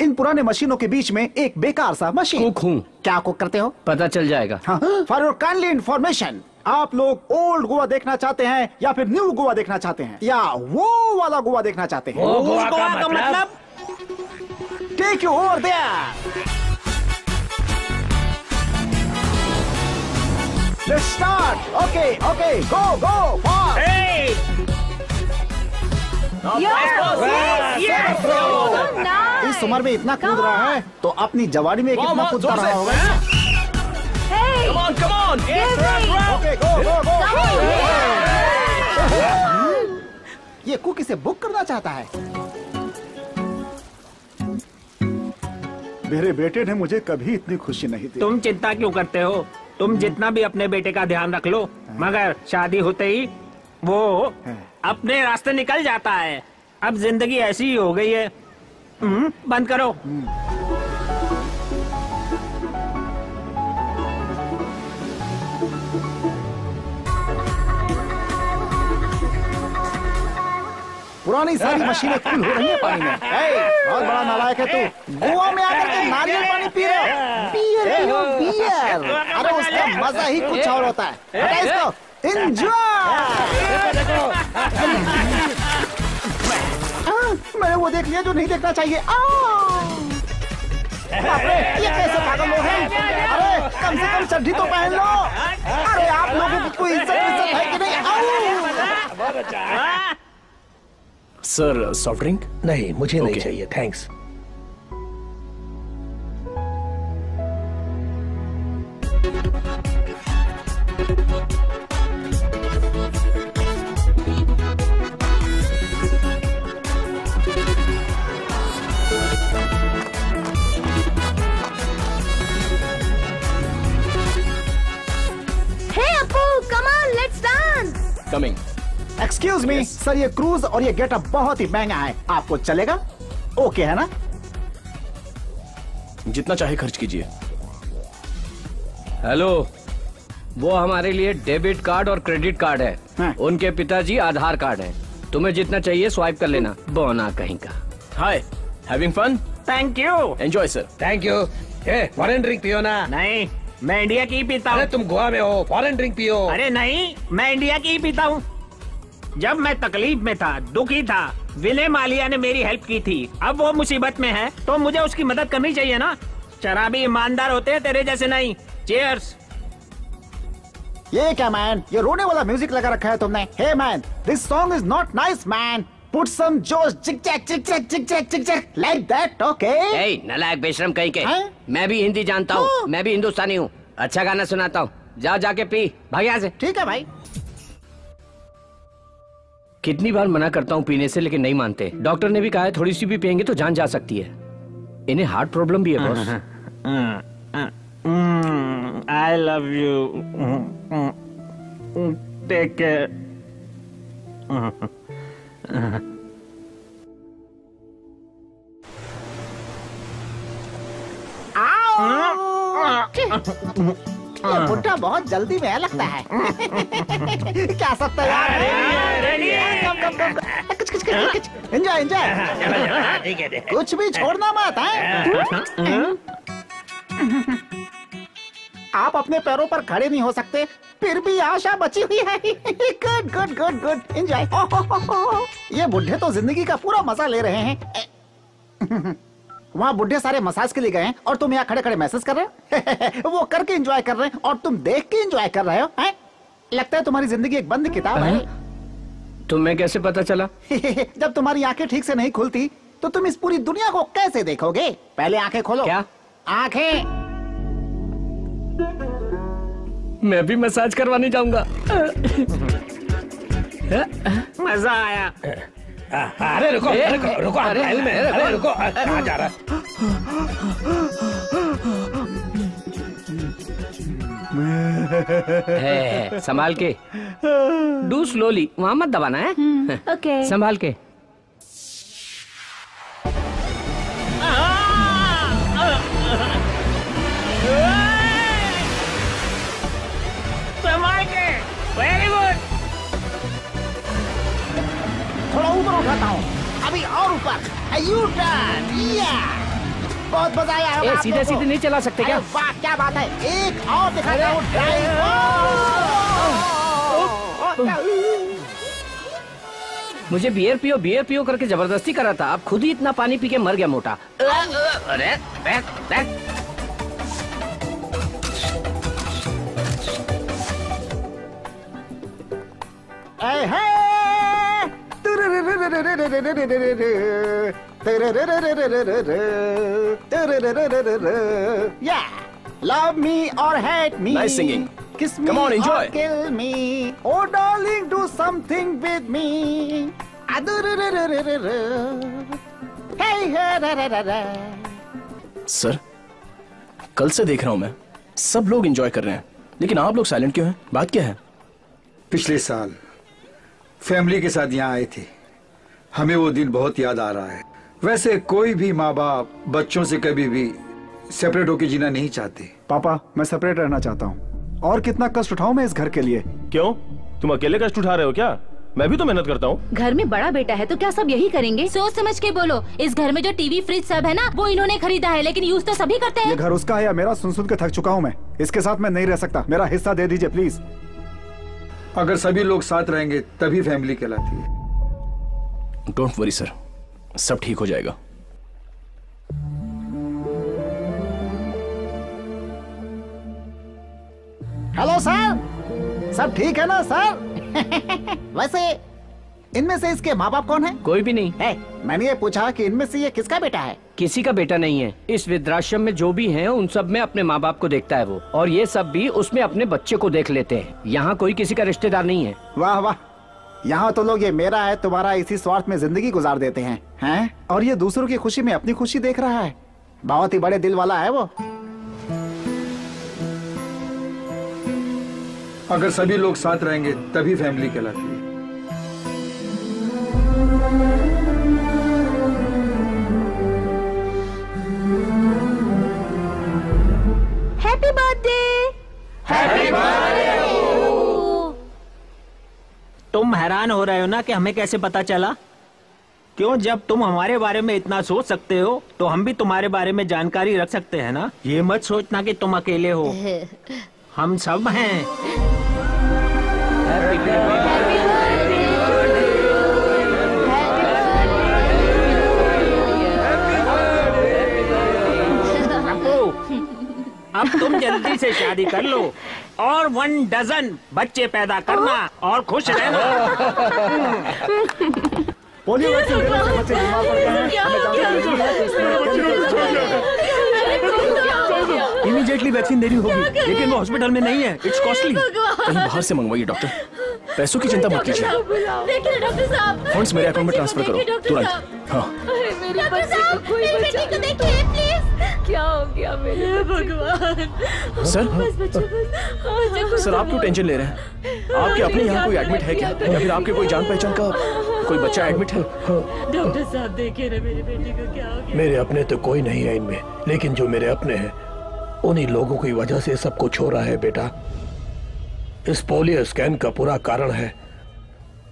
इन पुराने मशीनों के बीच में एक बेकार सा मशीन। कुक हूँ। क्या कुक करते हो? पता चल जाएगा। फॉर योर काइंडली इन्फॉर्मेशन आप लोग ओल्ड गोवा देखना चाहते हैं या फिर न्यू गोवा देखना चाहते हैं? या वो वाला गोवा देखना चाहते हैं? वो गोवा का का मतलब? Take you over there Let's start. Okay, okay, go, go, fast. Hey! इस उम्र में इतना कूद रहा है तो अपनी जवानी में कितना कूदता रहा होगा. ये कुक इसे बुक करना चाहता है? मेरे बेटे ने मुझे कभी इतनी खुशी नहीं दी। तुम चिंता क्यों करते हो? तुम जितना भी अपने बेटे का ध्यान रख लो मगर शादी होते ही वो अपने रास्ते निकल जाता है। अब ज़िंदगी ऐसी ही हो गई है। हम्म, बंद करो। पुरानी सारी मशीनें <laughs> फुल हो रही है पानी में। ए, बहुत बड़ा नालायक है तू। गोवा में आकर के नारियल पानी पी रहे हो। बियर पियो बियर अरे उसका मज़ा ही कुछ और होता है। हटा इसको। एंजॉय मैंने वो देख लिया जो नहीं देखना चाहिए। आ! ये कैसे पागल लोग हैं? अरे कम से कम चड्ढी तो पहन लो। अरे आप लोगों की कोई इज़्ज़त इज़्ज़त है कि नहीं? Sir soft drink? नहीं मुझे नहीं चाहिए थैंक्स एक्सक्यूज मी सर ये क्रूज और ये गेटअप बहुत ही महँगा है। आपको चलेगा? ओके है ना? जितना चाहे खर्च कीजिए। हेलो वो हमारे लिए डेबिट कार्ड और क्रेडिट कार्ड है। उनके पिताजी आधार कार्ड है। तुम्हें जितना चाहिए स्वाइप कर लेना। बोना कहीं का। Hi having fun thank you enjoy sir thank you A foreign drink पियो ना। नहीं मैं इंडिया की पीता हूँ। तुम गोवा में हो। फॉरेन ड्रिंक पियो। अरे नहीं मैं इंडिया की ही पीता हूँ। जब मैं तकलीफ़ में था दुखी था विनय मालिया ने मेरी हेल्प की थी। अब वो मुसीबत में है तो मुझे उसकी मदद करनी चाहिए ना? शराबी ईमानदार होते हैं तेरे जैसे नहीं। चेयर्स ये क्या मैन ये रोने वाला म्यूज़िक लगा रखा है तुमने। Hey man this song is not nice man put some जोश चिक चैक चिक चैक चिक चैक चिक चैक लाइक दैट ओके ए, नलायक बेशरम कहीं के। मैं भी हिंदी जानता हूँ। मैं भी हिंदुस्तानी हूँ। अच्छा गाना सुनाता हूँ। जाओ जाके पी। भाग यहाँ से। ठीक है भाई। कितनी बार मना करता हूँ पीने से लेकिन नहीं मानते। डॉक्टर ने भी कहा है थोड़ी सी भी पियेंगे तो जान जा सकती है। इन्हें हार्ट प्रॉब्लम भी है boss. I love you. Take care. ये बुढ़ा बहुत जल्दी में लगता है। <laughs> क्या तैयार है कम कम कम कुछ कुछ कुछ एंजॉय एंजॉय कुछ भी छोड़ना मत है? आप अपने पैरों पर खड़े नहीं हो सकते फिर भी आशा बची हुई है। Good good good good enjoy ये बुढ़े तो ज़िंदगी का पूरा मज़ा ले रहे हैं। वहाँ बुढ़े सारे मसाज के लिए गए हैं और तुम यहाँ खड़े खड़े मैसेज कर रहे हो? <laughs> वो करके एंजॉय कर रहे हैं और तुम देख के एंजॉय कर रहे हो हैं? लगता है तुम्हारी ज़िंदगी एक बंद किताब है। तुम्हें कैसे पता चला? <laughs> जब तुम्हारी आँखें ठीक से नहीं खुलती तो तुम इस पूरी दुनिया को कैसे देखोगे? पहले आँखें खोलो। क्या? आँखें। मैं भी मसाज करवाने जाऊँगा। <laughs> मज़ा आया। अरे रुको ए, रुको रुको अरे, अरे में अरे, रुको। कहाँ जा रहा है? है, संभाल के। डू स्लोली वहाँ मत दबाना है? ओके संभाल के। ऊपर उठाता हूँ अभी और ऊपर। यू टर्न या बहुत मज़ा आया सीधे सीधे नहीं चला सकते क्या? वाह क्या बात है। एक और दिखाता हूँ मुझे बियर पियो बियर पियो करके ज़बरदस्ती करा था। अब खुद ही इतना पानी पी के मर गया मोटा। अरे Hey, hey! Yeah! Love me or hate me. Nice singing. Kiss me Come on, enjoy. or kill me. Oh, darling, do something with me. Hey. Sir कल से देख रहा हूँ मैं सब लोग एंजॉय कर रहे हैं लेकिन आप लोग साइलेंट क्यों हैं बात क्या है पिछले साल फैमिली के साथ यहाँ आए थे हमें वो दिन बहुत याद आ रहा है। वैसे कोई भी माँ बाप बच्चों से कभी भी सेपरेट होकर जीना नहीं चाहते। पापा मैं सेपरेट रहना चाहता हूँ। और कितना कष्ट उठाऊं मैं इस घर के लिए? क्यों? तुम अकेले कष्ट उठा रहे हो क्या? मैं भी तो मेहनत करता हूँ। घर में बड़ा बेटा है तो क्या सब यही करेंगे? सोच समझ के बोलो। इस घर में जो टीवी फ्रिज सब है ना वो इन्होंने खरीदा है लेकिन यूज़ तो सभी करते ये हैं घर उसका है या मेरा सुन सुन के थक चुका हूँ मैं। इसके साथ मैं नहीं रह सकता। मेरा हिस्सा दे दीजिए प्लीज़ अगर सभी लोग साथ रहेंगे तभी फैमिली कहलाती है। डोंट वरी सर सब ठीक हो जाएगा। हेलो सर सब ठीक है ना सर <laughs> वैसे इनमें से इसके माँ बाप कौन है? कोई भी नहीं। है मैंने ये पूछा कि इनमें से ये किसका बेटा है? किसी का बेटा नहीं है। इस वृद्धाश्रम में जो भी हैं उन सब में अपने माँ बाप को देखता है वो। और ये सब भी उसमें अपने बच्चे को देख लेते हैं। यहाँ कोई किसी का रिश्तेदार नहीं है। वाह वाह। यहाँ तो लोग ये मेरा है तुम्हारा इसी स्वार्थ में ज़िंदगी गुजार देते हैं हैं? और ये दूसरों की खुशी में अपनी खुशी देख रहा है। बहुत ही बड़े दिल वाला है वो। अगर सभी लोग साथ रहेंगे तभी फैमिली कहलाती है। हैप्पी बर्थडे हैप्पी तुम हैरान हो रहे हो ना कि हमें कैसे पता चला क्यों जब तुम हमारे बारे में इतना सोच सकते हो तो हम भी तुम्हारे बारे में जानकारी रख सकते हैं ना ये मत सोचना कि तुम अकेले हो हम सब हैं अब तुम जल्दी से शादी कर लो और वन डजन बच्चे पैदा करना और खुश रहना पोलियो वैक्सीन देने से बच्चे बीमार पड़ते हैं हमें जानकारी मिली है कि इसमें इमीडिएटली वैक्सीन देनी होगी लेकिन वो हॉस्पिटल में नहीं है इट्स कॉस्टली कहीं बाहर से मंगवाइए डॉक्टर पैसों की चिंता मत कीजिए। देखिए डॉक्टर साहब। फंड्स मेरे अकाउंट में ट्रांसफ़र करो। तुरंत। हाँ। मेरे बच्चे को कोई बेटी को देखिए प्लीज़ क्या हो गया मेरे भगवान। सर? बस बच्चों बस। सर आप क्यों टेंशन ले रहे हैं? आपके अपने यहाँ कोई एडमिट है क्या? या फिर आपके कोई जान पहचान का कोई बच्चा एडमिट है? डॉक्टर साहब देखिए ना मेरी बेटी को क्या हो गया। मेरे अपने तो कोई नहीं है इनमें लेकिन जो मेरे अपने हैं उन्हीं लोगों की वजह से सब कुछ हो रहा है, बेटा। इस पोलियो स्कैन का पूरा कारण है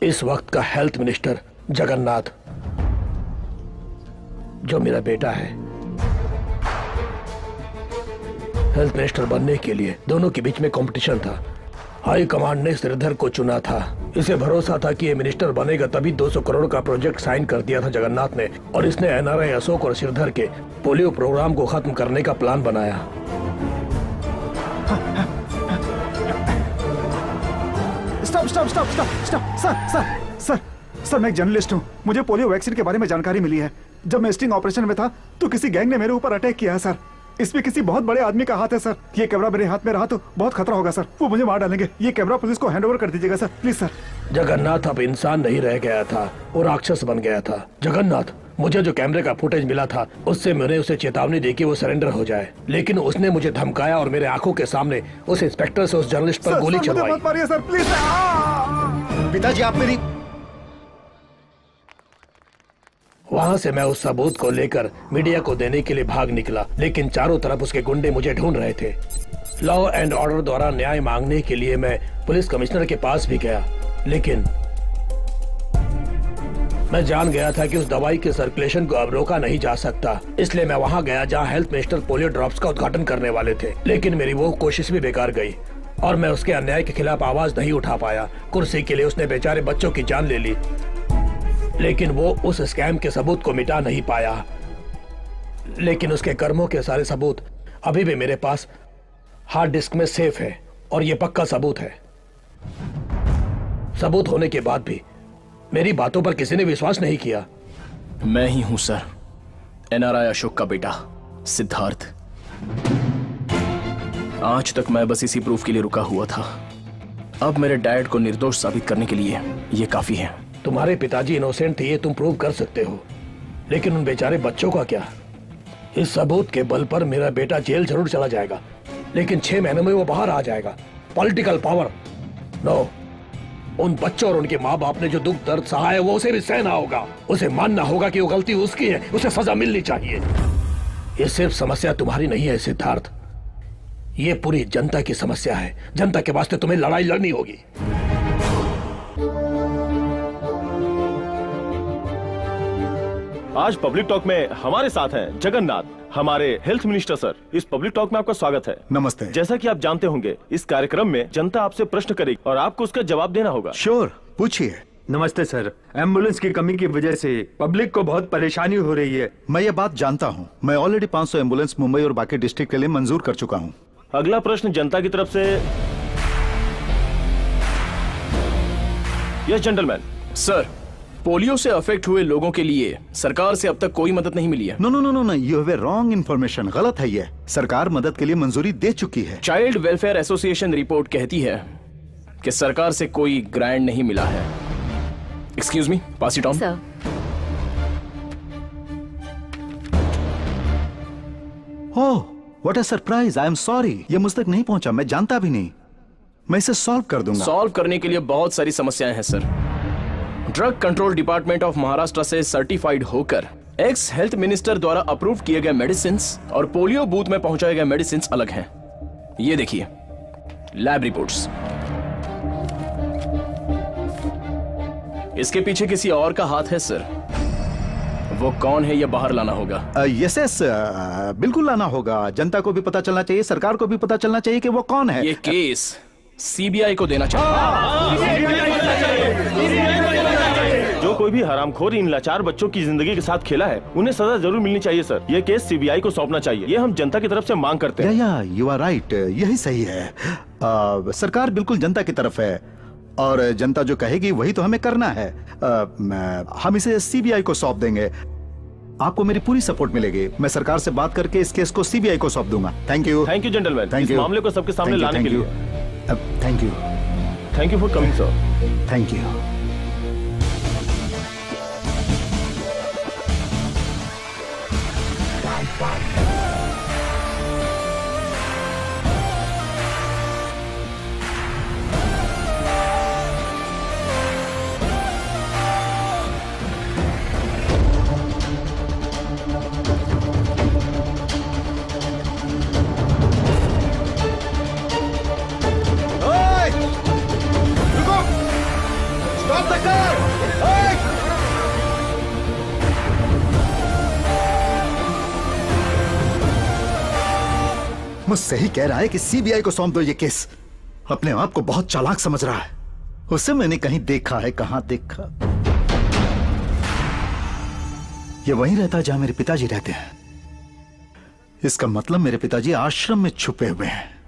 इस वक्त का हेल्थ मिनिस्टर जगन्नाथ, जो मेरा बेटा है। हेल्थ मिनिस्टर बनने के लिए दोनों के बीच में कंपटीशन था। हाई कमांड ने श्रीधर को चुना था। इसे भरोसा था कि ये मिनिस्टर बनेगा तभी 200 करोड़ का प्रोजेक्ट साइन कर दिया था जगन्नाथ ने और इसने एनआरआई अशोक और श्रीधर के पोलियो प्रोग्राम को खत्म करने का प्लान बनाया। Stop stop stop stop stop. Sir sir sir sir, मैं एक जर्नलिस्ट हूँ। मुझे पोलियो वैक्सीन के बारे में जानकारी मिली है। जब मैं स्टिंग ऑपरेशन में था तो किसी गैंग ने मेरे ऊपर अटैक किया है, सर। इसमें किसी बहुत बड़े आदमी का हाथ है सर। ये कैमरा मेरे हाथ में रहा तो बहुत खतरा होगा सर। वो मुझे मार डालेंगे। ये कैमरा पुलिस को हैंड ओवर कर दीजिएगा सर। प्लीज़ सर जगन्नाथ अब इंसान नहीं रह गया था और राक्षस बन गया था। जगन्नाथ मुझे जो कैमरे का फुटेज मिला था उससे मैंने उसे चेतावनी दी कि वो सरेंडर हो जाए। लेकिन उसने मुझे धमकाया और मेरे आँखों के सामने उस इंस्पेक्टर से उस जर्नलिस्ट पर सर, गोली चलवाई। सर। प्लीज़ पिताजी आप मेरी वहाँ से मैं उस सबूत को लेकर मीडिया को देने के लिए भाग निकला, लेकिन चारों तरफ़ उसके गुंडे मुझे ढूंढ रहे थे। लॉ एंड ऑर्डर द्वारा न्याय मांगने के लिए मैं पुलिस कमिश्नर के पास भी गया, लेकिन मैं जान गया था कि उस दवाई के सर्कुलेशन को अब रोका नहीं जा सकता, इसलिए मैं वहाँ गया जहाँ हेल्थ मिनिस्टर पोलियो ड्रॉप्स का उद्घाटन करने वाले थे। लेकिन मेरी वो कोशिश भी बेकार गई, और मैं उसके अन्याय के खिलाफ आवाज़ नहीं उठा पाया। कुर्सी के लिए उसने बेचारे बच्चों की जान ले ली। लेकिन वो उस स्कैम के सबूत को मिटा नहीं पाया। लेकिन उसके कर्मों के सारे सबूत अभी भी मेरे पास हार्ड डिस्क में सेफ़ है और ये पक्का सबूत है। सबूत होने के बाद भी मेरी बातों पर किसी ने विश्वास नहीं किया। मैं ही हूँ, सर। एनआरआई अशोक का बेटा, सिद्धार्थ। आज तक मैं बस इसी प्रूफ के लिए रुका हुआ था। अब मेरे डैड को निर्दोष साबित करने के लिए यह काफ़ी है। तुम्हारे पिताजी इनोसेंट थे, ये तुम प्रूव कर सकते हो। लेकिन उन बेचारे बच्चों का क्या? इस सबूत के बल पर मेरा बेटा जेल ज़रूर चला जाएगा, लेकिन छह महीनों में वो बाहर आ जाएगा। पॉलिटिकल पावर नो उन बच्चों और उनके माँ बाप ने जो दुख, दर्द सहा है वो उसे भी सहना होगा। उसे मानना होगा कि वो गलती उसकी है। उसे सजा मिलनी चाहिए। ये सिर्फ़ समस्या तुम्हारी नहीं है, सिद्धार्थ। ये पूरी जनता की समस्या है। जनता के वास्ते तुम्हें लड़ाई लड़नी होगी। आज पब्लिक टॉक में हमारे साथ हैं जगन्नाथ हमारे हेल्थ मिनिस्टर सर इस पब्लिक टॉक में आपका स्वागत है। नमस्ते। जैसा कि आप जानते होंगे इस कार्यक्रम में जनता आपसे प्रश्न करेगी और आपको उसका जवाब देना होगा। श्योर पूछिए। नमस्ते सर। एंबुलेंस की कमी की वजह से पब्लिक को बहुत परेशानी हो रही है। मैं ये बात जानता हूँ। मैं ऑलरेडी 500 एंबुलेंस मुंबई और बाकी डिस्ट्रिक्ट के लिए मंजूर कर चुका हूँ। अगला प्रश्न जनता की तरफ़ से। यस जेंटलमैन सर पोलियो से अफेक्ट हुए लोगों के लिए सरकार से अब तक कोई मदद नहीं मिली है। No no no no no you have wrong information गलत है ये। सरकार मदद के लिए मंजूरी दे चुकी है। चाइल्ड वेलफेयर एसोसिएशन रिपोर्ट कहती है कि सरकार से कोई ग्रांट नहीं मिला है। Excuse me pass it on oh what a surprise I am sorry ये मुझ तक नहीं पहुँचा मैं जानता भी नहीं। मैं इसे सॉल्व कर दूँगा। सॉल्व करने के लिए बहुत सारी समस्याएँ हैं sir drug control department of Maharashtra से सर्टिफाइड होकर एक्स हेल्थ मिनिस्टर द्वारा अप्रूव किए गए मेडिसिन और पोलियो बूथ में पहुँचाए गए मेडिसिन अलग हैं। ये देखिए। लैब रिपोर्ट्स इसके पीछे किसी और का हाथ है सर वो कौन है ये बाहर लाना होगा? यस यस बिल्कुल लाना होगा। जनता को भी पता चलना चाहिए सरकार को भी पता चलना चाहिए कि वो कौन है। ये केस सीबीआई को देना चाहिए। जो कोई भी हरामखोर इन लाचार बच्चों की ज़िंदगी के साथ खेला है उन्हें सजा ज़रूर मिलनी चाहिए सर। ये केस सीबीआई को सौंपना चाहिए। ये हम जनता की तरफ़ से मांग करते हैं। या यू आर राइट यही सही है। आ, सरकार बिल्कुल जनता की तरफ़ है और जनता जो कहेगी वही तो हमें करना है। आ, हम इसे सीबीआई को सौंप देंगे। आपको मेरी पूरी सपोर्ट मिलेगी। मैं सरकार से बात करके इस केस को सीबीआई को सौंप दूँगा। Thank you thank you gentleman इस you. मामले को सबके सामने लाने के लिए। Thank you thank you for coming sir thank you मुझसे ही कह रहा है कि सीबीआई को सौंप दो ये केस। अपने आप को बहुत चालाक समझ रहा है। उसे मैंने कहीं देखा है कहाँ देखा? ये वहीं रहता है जहाँ मेरे पिताजी रहते हैं। इसका मतलब मेरे पिताजी आश्रम में छुपे हुए हैं।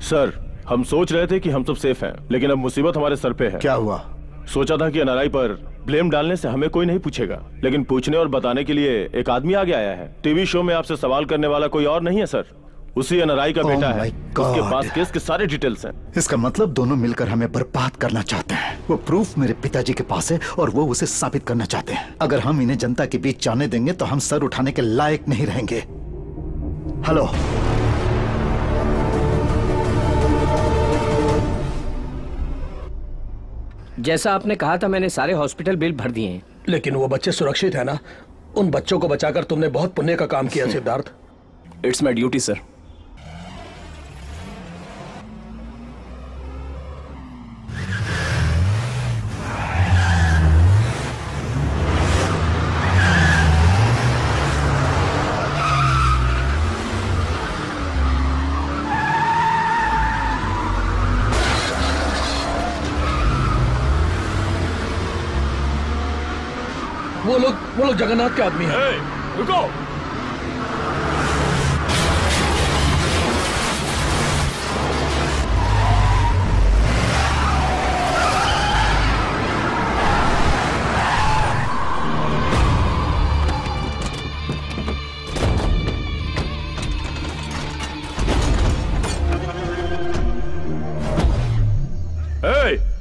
सर हम सोच रहे थे कि हम सब सेफ़ हैं लेकिन अब मुसीबत हमारे सर पे है। क्या हुआ? सोचा था कि एनआरआई पर ब्लेम डालने से हमें कोई नहीं पूछेगा लेकिन पूछने और बताने के लिए एक आदमी आगे आया है। टीवी शो में आपसे सवाल करने वाला कोई और नहीं है सर। उसी एनआरआई का Oh बेटा है. उसके पास केस के सारे डिटेल्स हैं। इसका मतलब दोनों मिलकर हमें बर्बाद करना चाहते हैं। वो प्रूफ मेरे पिताजी के पास है और वो उसे साबित करना चाहते हैं। अगर हम इन्हें जनता के बीच जाने देंगे तो हम सर उठाने के लायक नहीं रहेंगे। हेलो। जैसा आपने कहा था मैंने सारे हॉस्पिटल बिल भर दिए हैं। लेकिन वो बच्चे सुरक्षित है ना? उन बच्चों को बचाकर तुमने बहुत पुण्य का काम किया Siddharth. It's my duty sir लोग जगन्नाथ के आदमी हैं। रुको!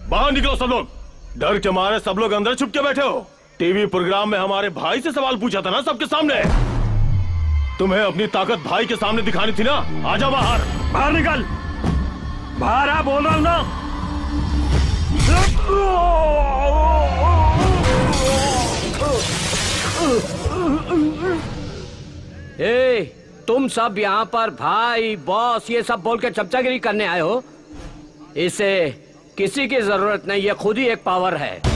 बाहर निकलो सब लोग डर के मारे सब लोग अंदर छुप के बैठे हो टीवी प्रोग्राम में हमारे भाई से सवाल पूछा था ना सबके सामने? तुम्हें अपनी ताकत भाई के सामने दिखानी थी ना? आजा बाहर। बाहर निकल। बाहर आ बोल रहा हूँ ना। ए, तुम सब यहाँ पर भाई बॉस ये सब बोल के चमचागिरी करने आए हो? इसे किसी की ज़रूरत नहीं ये खुद ही एक पावर है।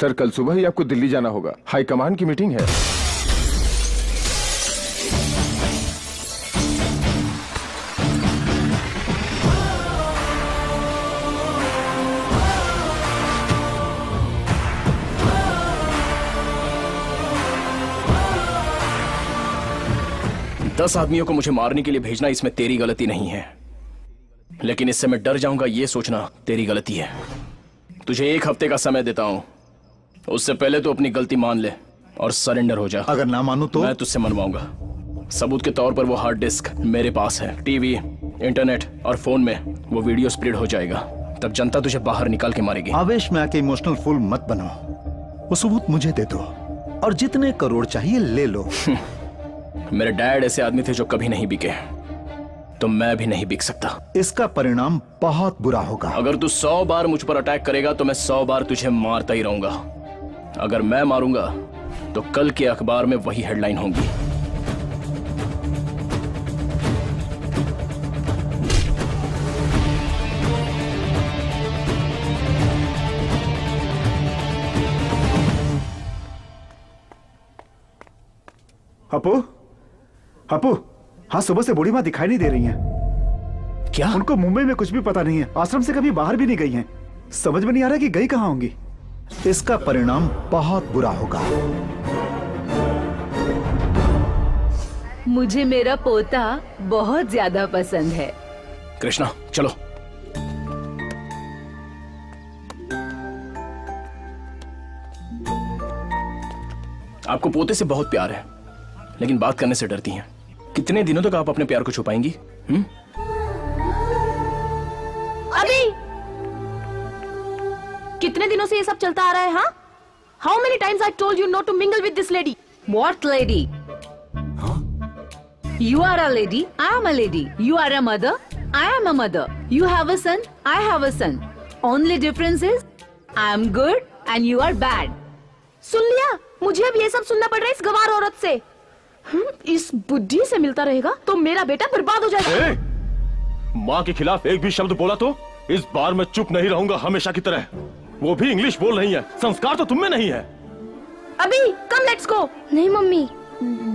सर, कल सुबह ही आपको दिल्ली जाना होगा। हाई कमान की मीटिंग है। दस आदमियों को मुझे मारने के लिए भेजना इसमें तेरी गलती नहीं है। लेकिन इससे मैं डर जाऊँगा, ये सोचना तेरी गलती है। तुझे एक हफ़्ते का समय देता हूँ। उससे पहले तो अपनी गलती मान ले और सरेंडर हो जा। अगर ना मानू तो? मैं तुझसे मनवाऊँगा। सबूत के तौर पर वो हार्ड डिस्क मेरे पास है। टीवी इंटरनेट और फ़ोन में वो वीडियो स्प्रेड हो जाएगा। तब जनता तुझे बाहर निकाल के मारेगी। आवेश में आके इमोशनल फूल मत बनाओ वो सबूत मुझे दे दो और जितने करोड़ चाहिए ले लो। <laughs> मेरे डैड ऐसे आदमी थे जो कभी नहीं बिके। तो मैं भी नहीं बिक सकता। इसका परिणाम बहुत बुरा होगा। अगर तू सौ बार मुझ पर अटैक करेगा तो मैं सौ बार तुझे मारता ही रहूँगा। अगर मैं मारूँगा तो कल के अखबार में वही हेडलाइन होगी। हपू हपू हाँ सुबह से बूढ़ी माँ दिखाई नहीं दे रही हैं। क्या? उनको मुंबई में कुछ भी पता नहीं है आश्रम से कभी बाहर भी नहीं गई हैं। समझ में नहीं आ रहा कि गई कहाँ होंगी। इसका परिणाम बहुत बुरा होगा। मुझे मेरा पोता बहुत ज़्यादा पसंद है। कृष्णा चलो। आपको पोते से बहुत प्यार है लेकिन बात करने से डरती हैं। कितने दिनों तक आप अपने प्यार को छुपाएँगी हम्म? अभी कितने दिनों से ये सब चलता आ रहा है हाँ how many times I told you not to mingle with this lady What lady? You are a lady. I am a lady. You are a mother. I am a mother. You have a son. I have a son. Only difference is I am good and you are bad. सुन लिया मुझे अब ये सब सुनना पड़ रहा है इस गवार औरत से हम्म, इस बुद्धि से मिलता रहेगा तो मेरा बेटा बर्बाद हो जाएगा माँ के खिलाफ एक भी शब्द बोला तो इस बार मैं चुप नहीं रहूँगा हमेशा की तरह वो भी इंग्लिश बोल रही है। संस्कार तो तुम में नहीं है। अभी कम लेट्स गो नहीं मम्मी।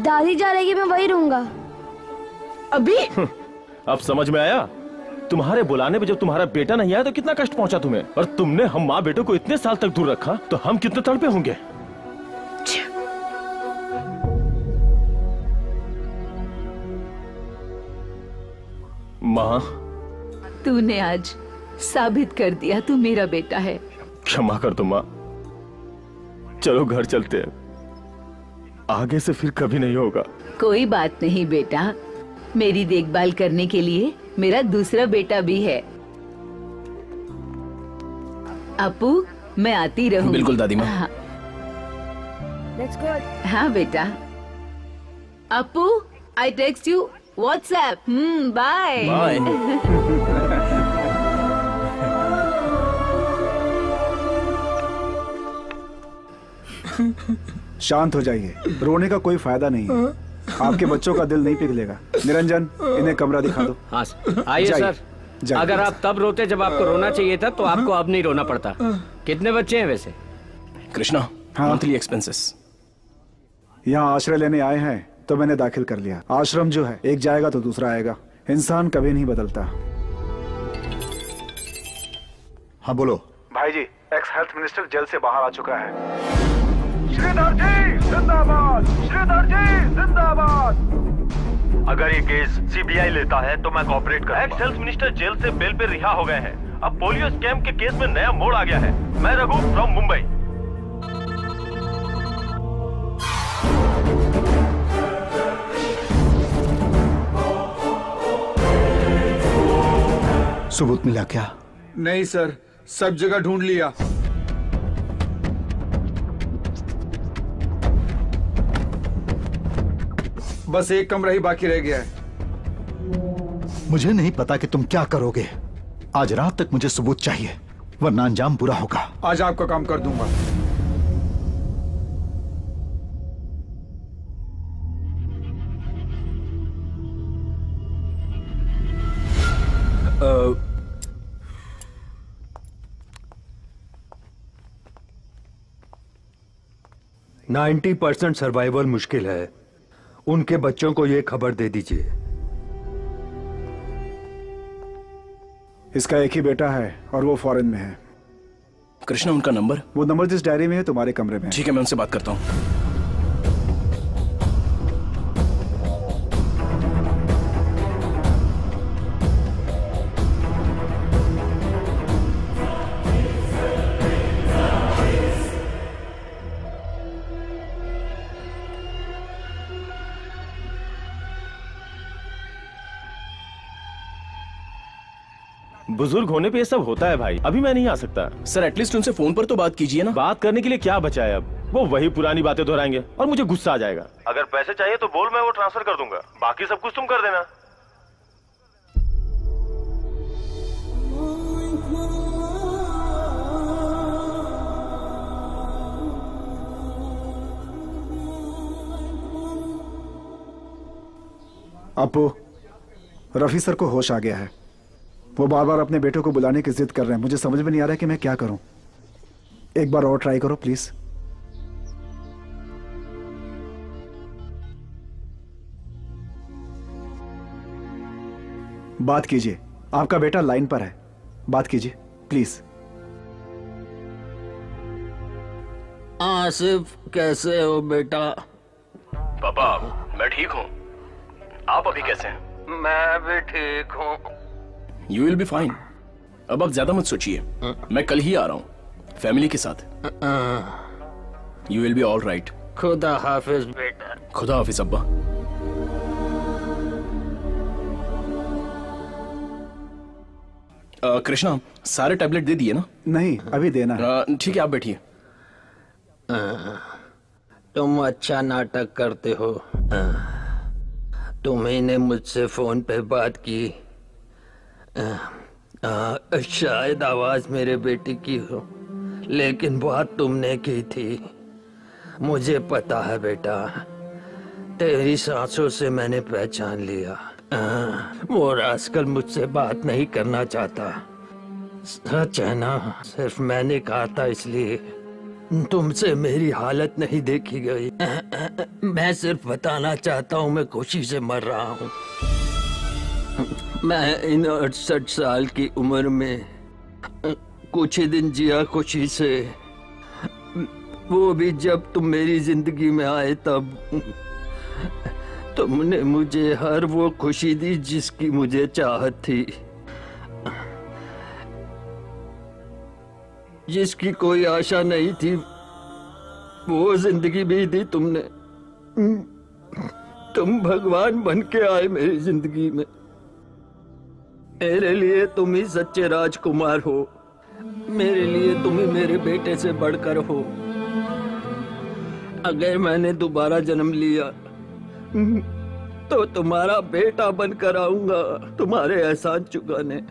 दादी जा रहेगी मैं वही रहूँगा। अभी? अब समझ में आया? तुम्हारे बुलाने पे जब तुम्हारा बेटा नहीं आया तो कितना कष्ट पहुँचा तुम्हें? और तुमने हम माँ बेटों को इतने साल तक दूर रखा तो हम कितने तड़पे होंगे? माँ। तूने आज साबित कर दिया तू मेरा बेटा है। क्षमा कर दो माँ। चलो घर चलते हैं। आगे से फिर कभी नहीं होगा। कोई बात नहीं बेटा। मेरी देखभाल करने के लिए मेरा दूसरा बेटा भी है। अपू मैं आती रहूँ। बिल्कुल, दादी माँ। हाँ, हाँ बेटा। Apu I text you WhatsApp hmm bye <laughs> शांत हो जाइए। रोने का कोई फ़ायदा नहीं है। आपके बच्चों का दिल नहीं पिघलेगा। निरंजन इन्हें कमरा दिखा दो। हाँ सर। आइए सर। अगर आप तब रोते जब आपको रोना चाहिए था तो आपको अब नहीं रोना पड़ता। कितने बच्चे हैं वैसे? कृष्णा मंथली एक्सपेंसेस यहाँ आश्रय लेने आए हैं तो मैंने दाखिल कर लिया। आश्रम जो है एक जाएगा तो दूसरा आएगा। इंसान कभी नहीं बदलता। हाँ बोलो। भाई जी एक्स हेल्थ मिनिस्टर जेल से बाहर आ चुका है। श्रीधर जी जिंदाबाद। श्रीधर जी जिंदाबाद। अगर ये केस सीबीआई लेता है तो मैं कॉपरेट कर एक्स हेल्थ मिनिस्टर जेल से बेल पे रिहा हो गए हैं। अब पोलियो स्कैम के केस में नया मोड़ आ गया है। मैं रघु फ्रॉम मुंबई सबूत मिला क्या? नहीं सर। सब जगह ढूंढ लिया। बस एक कमरा ही बाकी रह गया है। मुझे नहीं पता कि तुम क्या करोगे। आज रात तक मुझे सबूत चाहिए वरना अंजाम बुरा होगा। आज आपका काम कर दूँगा। नाइन्टी परसेंट सर्वाइवल मुश्किल है। उनके बच्चों को यह खबर दे दीजिए। इसका एक ही बेटा है और वो फॉरेन में है। कृष्णा उनका नंबर? वो नंबर जिस डायरी में है तुम्हारे कमरे में ठीक है मैं उनसे बात करता हूँ। बुज़ुर्ग होने पे ये सब होता है भाई। अभी मैं नहीं आ सकता। सर एटलीस्ट उनसे फ़ोन पर तो बात कीजिए ना। बात करने के लिए क्या बचा है अब? वो वही पुरानी बातें दोहराएँगे और मुझे गुस्सा आ जाएगा। अगर पैसे चाहिए तो बोल मैं वो ट्रांसफ़र कर दूँगा। बाकी सब कुछ तुम कर देना। अपू रफी सर को होश आ गया है। वो बार बार अपने बेटे को बुलाने की जिद कर रहे हैं। मुझे समझ में नहीं आ रहा कि मैं क्या करूँ। एक बार और ट्राई करो प्लीज़। बात कीजिए। आपका बेटा लाइन पर है। बात कीजिए प्लीज़। आसिफ कैसे हो बेटा? पापा मैं ठीक हूँ। आप अभी कैसे हैं? मैं भी ठीक हूँ। यू विल बी फाइन अब आप ज़्यादा मत सोचिए। मैं कल ही आ रहा हूँ। फैमिली के साथ। You will be all right खुदा हाफिज बेटा। खुदा हाफिज अब्बा। कृष्णा सारे टैबलेट दे दिए ना? नहीं अभी देना ठीक है आप बैठिए। तुम अच्छा नाटक करते हो। तुम्ही ने मुझसे फ़ोन पे बात की। आ, शायद आवाज़ मेरे बेटे की हो लेकिन बात तुमने की थी। मुझे पता है बेटा तेरी सांसों से मैंने पहचान लिया। आ, वो रास्कल मुझसे बात नहीं करना चाहता। सच है ना सिर्फ़ मैंने कहा था इसलिए तुमसे मेरी हालत नहीं देखी गई। मैं सिर्फ़ बताना चाहता हूँ मैं खुशी से मर रहा हूँ। मैं इन अड़सठ साल की उम्र में कुछ ही दिन जिया खुशी से। वो भी जब तुम मेरी ज़िंदगी में आए तब, तुमने मुझे हर वो खुशी दी जिसकी मुझे चाहत थी। जिसकी कोई आशा नहीं थी, वो ज़िंदगी भी दी तुमने। तुम भगवान बन के आए मेरी ज़िंदगी में। मेरे लिए तुम ही सच्चे राजकुमार हो। मेरे लिए तुम ही मेरे बेटे से बढ़कर हो। अगर मैंने दोबारा जन्म लिया तो तुम्हारा बेटा बनकर आऊँगा, तुम्हारे एहसान चुकाने।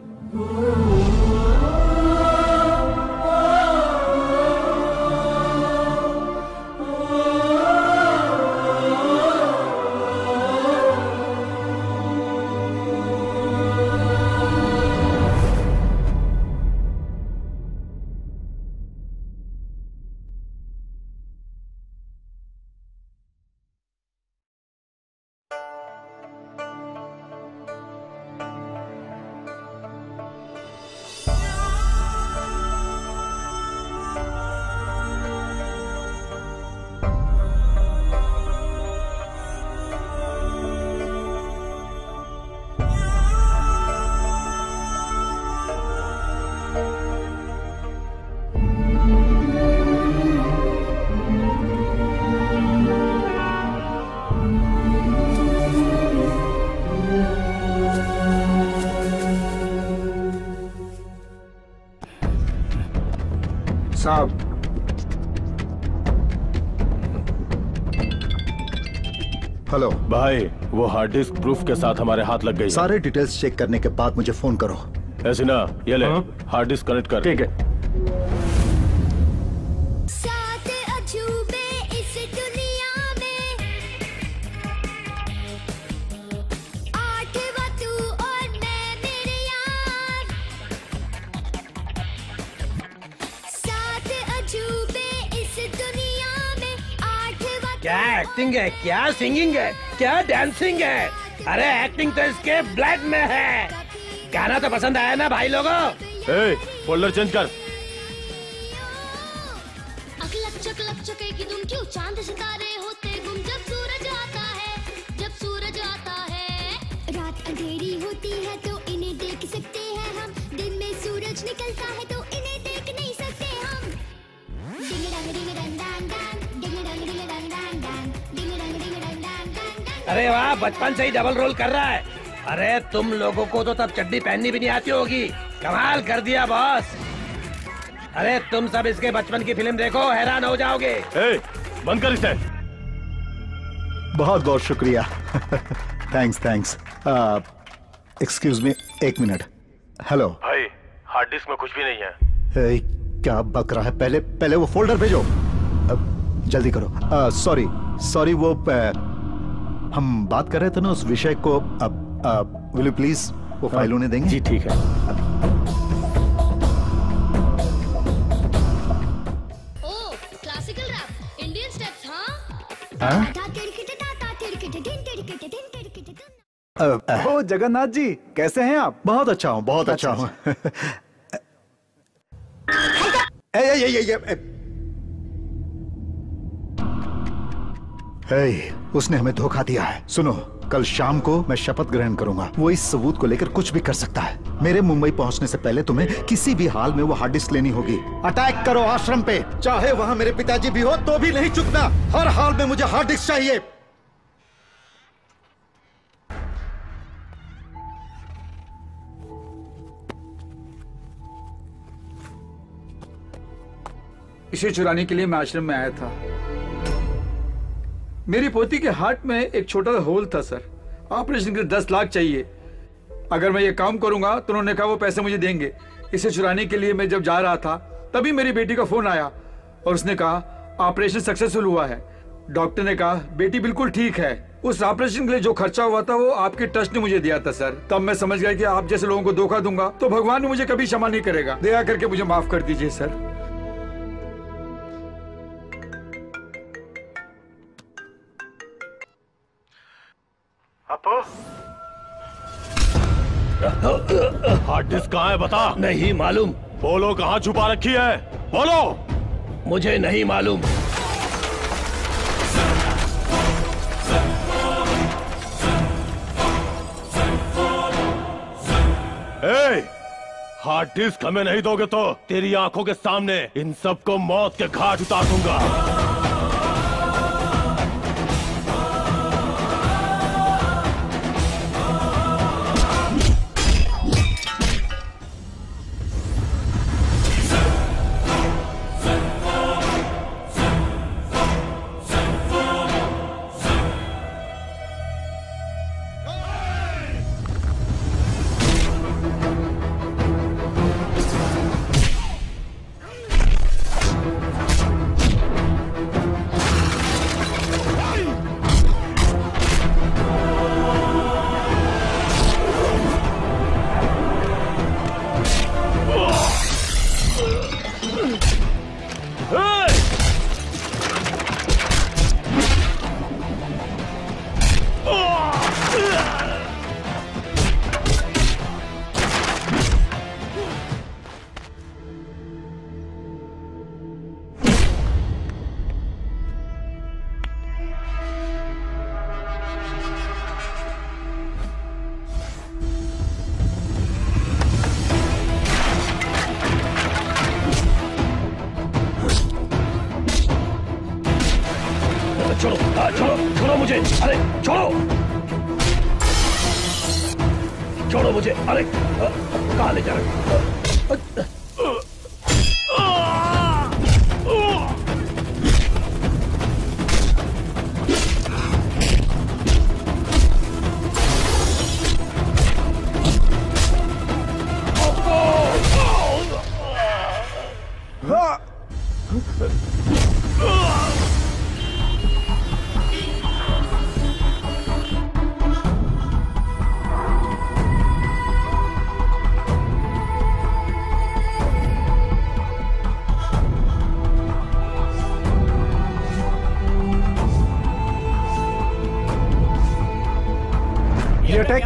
भाई वो हार्ड डिस्क प्रूफ के साथ हमारे हाथ लग गई सारे डिटेल्स चेक करने के बाद मुझे फ़ोन करो। ऐसे ना ये ले हार्ड डिस्क कनेक्ट कर। ठीक है। क्या एक्टिंग है? क्या सिंगिंग है? क्या डांसिंग है? अरे एक्टिंग तो इसके ब्लड में है। गाना तो पसंद आया ना भाई लोगों? ए, फोल्डर चेंज कर। डंग बचपन से ही डबल रोल कर रहा है। अरे तुम लोगों को तो तब चड्डी पहननी भी नहीं आती होगी। कमाल कर दिया बॉस अरे तुम सब इसके बचपन की फ़िल्म देखो हैरान हो जाओगे। ए, बंद कर इसे। बहुत बहुत शुक्रिया। थैंक्स थैंक्स एक्सक्यूज मी एक मिनट हेलो भाई हार्ड डिस्क में कुछ भी नहीं है। ए, क्या बक रहा है? पहले पहले वो फोल्डर भेजो। अब, जल्दी करो. सॉरी सॉरी वो अ, हम बात कर रहे थे ना उस विषय को अब विल यू प्लीज़ वो फ़ाइल उन्हें देंगे? जी ठीक है। Oh classical rap Indian steps हाँ? हाँ? ता ता ता अ, अ, ओ जगन्नाथ जी कैसे हैं आप? बहुत अच्छा हूँ बहुत अच्छा हूँ। ए, ए, ए, ए, उसने हमें धोखा दिया है। सुनो, कल शाम को मैं शपथ ग्रहण करूँगा। वो इस सबूत को लेकर कुछ भी कर सकता है। मेरे मुंबई पहुँचने से पहले तुम्हें किसी भी हाल में वो हार्ड डिस्क लेनी होगी। अटैक करो आश्रम पे। चाहे वहाँ मेरे पिताजी भी हो तो भी नहीं चुकना। हर हाल में मुझे हार्ड डिस्क चाहिए। इसे चुराने के लिए मैं आश्रम में आया था। मेरी पोती के हार्ट में एक छोटा सा होल था, सर। ऑपरेशन के लिए दस लाख चाहिए। अगर मैं ये काम करूँगा तो उन्होंने कहा, वो पैसे मुझे देंगे। इसे चुराने के लिए मैं जब जा रहा था, तभी मेरी बेटी का फ़ोन आया और उसने कहा, ऑपरेशन सक्सेसफुल हुआ है। डॉक्टर ने कहा, बेटी बिल्कुल ठीक है। उस ऑपरेशन के लिए जो खर्चा हुआ था, वो आपके ट्रस्ट ने मुझे दिया था, सर। तब मैं समझ गया कि आप जैसे लोगों को धोखा दूँगा तो भगवान मुझे कभी क्षमा नहीं करेगा। दया करके मुझे माफ़ कर दीजिए, सर। अपो हार्ड डिस्क कहाँ है बता। नहीं मालूम। बोलो कहाँ छुपा रखी है? बोलो। मुझे नहीं मालूम। हार्ड डिस्क हमें नहीं दोगे तो तेरी आँखों के सामने इन सबको मौत के घाट उतार दूँगा।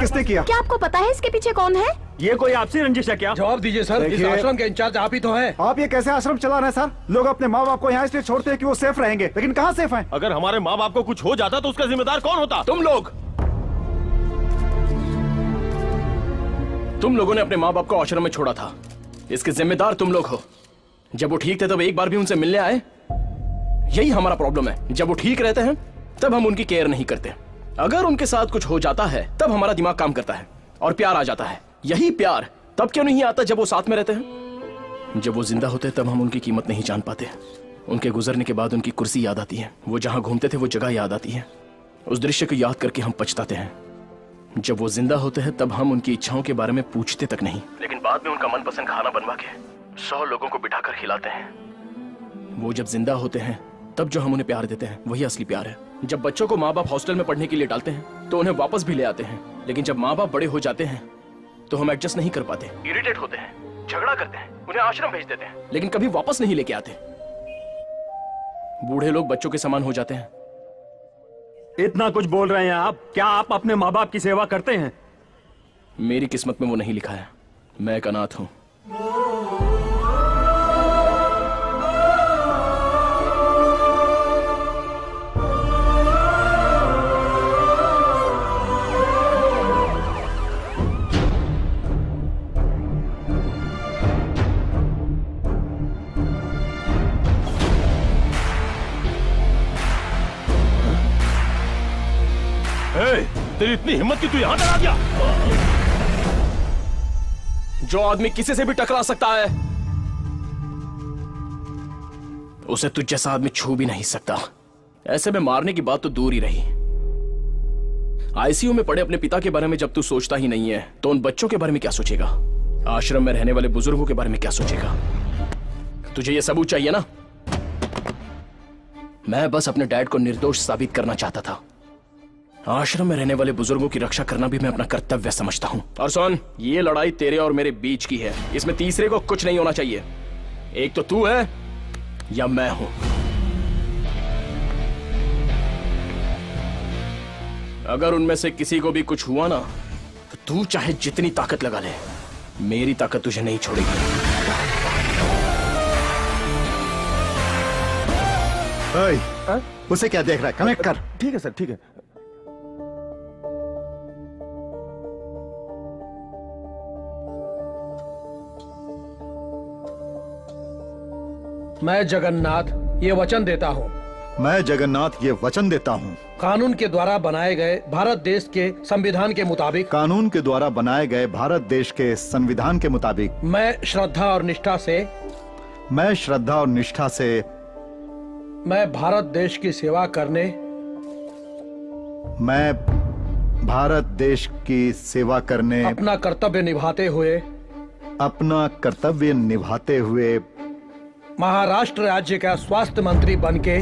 किसने किया? क्या आपको पता है इसके पीछे कौन है? ये कोई आपसी रंजिश है क्या? जवाब दीजिए सर। इस आश्रम के इंचार्ज आप ही तो हैं। आप ये कैसे आश्रम चला रहे हैं सर? लोग अपने माँ बाप को यहाँ इसलिए छोड़ते हैं कि वो सेफ़ रहेंगे। लेकिन कहाँ सेफ़ हैं? अगर हमारे माँ बाप को कुछ हो जाता तो उसका जिम्मेदार कौन होता? तुम लोग। तुम लोगों ने अपने माँ बाप को आश्रम में छोड़ा था। इसके जिम्मेदार तुम लोग हो। जब वो ठीक थे तब एक बार भी उनसे मिलने आए। यही हमारा प्रॉब्लम है। जब वो ठीक रहते हैं तब हम उनकी केयर नहीं करते। अगर उनके साथ कुछ हो जाता है, तब हमारा दिमाग काम करता है और प्यार आ जाता है। यही प्यार तब क्यों नहीं आता जब वो साथ में रहते हैं? जब वो ज़िंदा होते तब हम उनकी कीमत नहीं जान पाते। उनके गुजरने के बाद उनकी कुर्सी याद आती है। वो जहाँ घूमते थे, वो जगह याद आती है। उस दृश्य को याद करके हम पछताते हैं। जब वो ज़िंदा होते हैं, तब हम उनकी इच्छाओं के बारे में पूछते तक नहीं। लेकिन बाद में उनका मनपसंद खाना बनवा के सौ लोगों को बिठाकर खिलाते हैं। वो जब ज़िंदा होते हैं तब जो हम उन्हें प्यार देते हैं वही असली प्यार है। जब बच्चों को माँ बाप हॉस्टल में पढ़ने के लिए डालते हैं तो उन्हें वापस भी ले आते हैं। लेकिन जब माँ बाप बड़े हो जाते हैं तो हम एडजस्ट नहीं कर पाते। इरिटेट होते हैं झगड़ा करते हैं उन्हें आश्रम भेज देते हैं। लेकिन कभी वापस नहीं लेके आते। बूढ़े लोग बच्चों के समान हो जाते हैं। इतना कुछ बोल रहे हैं आप क्या आप अपने माँ बाप की सेवा करते हैं? मेरी किस्मत में वो नहीं लिखा है। मैं एक अनाथ हूँ। तेरी इतनी हिम्मत की तू यहाँ आ गया। जो आदमी किसी से भी टकरा सकता है, उसे तुझ जैसा आदमी छू भी नहीं सकता। ऐसे में मारने की बात तो दूर ही रही। आईसीयू में पड़े अपने पिता के बारे में जब तू सोचता ही नहीं है तो उन बच्चों के बारे में क्या सोचेगा? आश्रम में रहने वाले बुज़ुर्गों के बारे में क्या सोचेगा? तुझे ये सबूत चाहिए ना? मैं बस अपने डैड को निर्दोष साबित करना चाहता था। आश्रम में रहने वाले बुज़ुर्गों की रक्षा करना भी मैं अपना कर्तव्य समझता हूँ। और सुन ये लड़ाई तेरे और मेरे बीच की है। इसमें तीसरे को कुछ नहीं होना चाहिए। एक तो तू है या मैं हूँ। अगर उनमें से किसी को भी कुछ हुआ ना तो तू चाहे जितनी ताकत लगा ले मेरी ताकत तुझे नहीं छोड़ेगी। उसे क्या देख रहा है? कनेक्ट कर। ठीक है सर ठीक है। मैं जगन्नाथ ये वचन देता हूँ। मैं जगन्नाथ ये वचन देता हूँ। कानून के द्वारा बनाए गए भारत देश के संविधान के मुताबिक। कानून के द्वारा बनाए गए भारत देश के संविधान के मुताबिक। मैं श्रद्धा और निष्ठा से मैं श्रद्धा और निष्ठा से मैं भारत देश की सेवा करने मैं भारत देश की सेवा करने अपना कर्तव्य निभाते हुए अपना कर्तव्य निभाते हुए महाराष्ट्र राज्य का स्वास्थ्य मंत्री बनके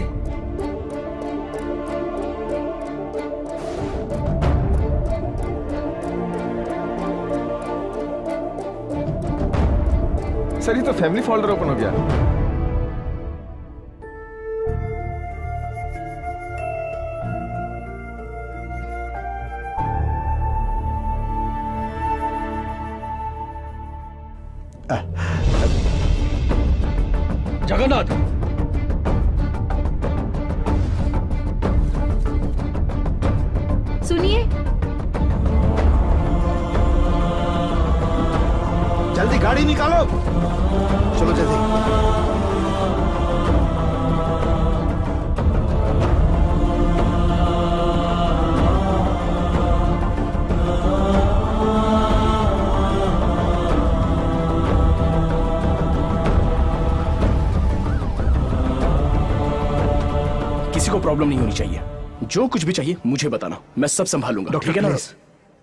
सर ये तो फैमिली फोल्डर ओपन हो गया। जगन्नाथ। सुनिए। जल्दी गाड़ी निकालो। चलो जल्दी। को प्रॉब्लम नहीं होनी चाहिए। जो कुछ भी चाहिए मुझे बताना। मैं सब संभालूँगा डॉक्टर ठीक है ना?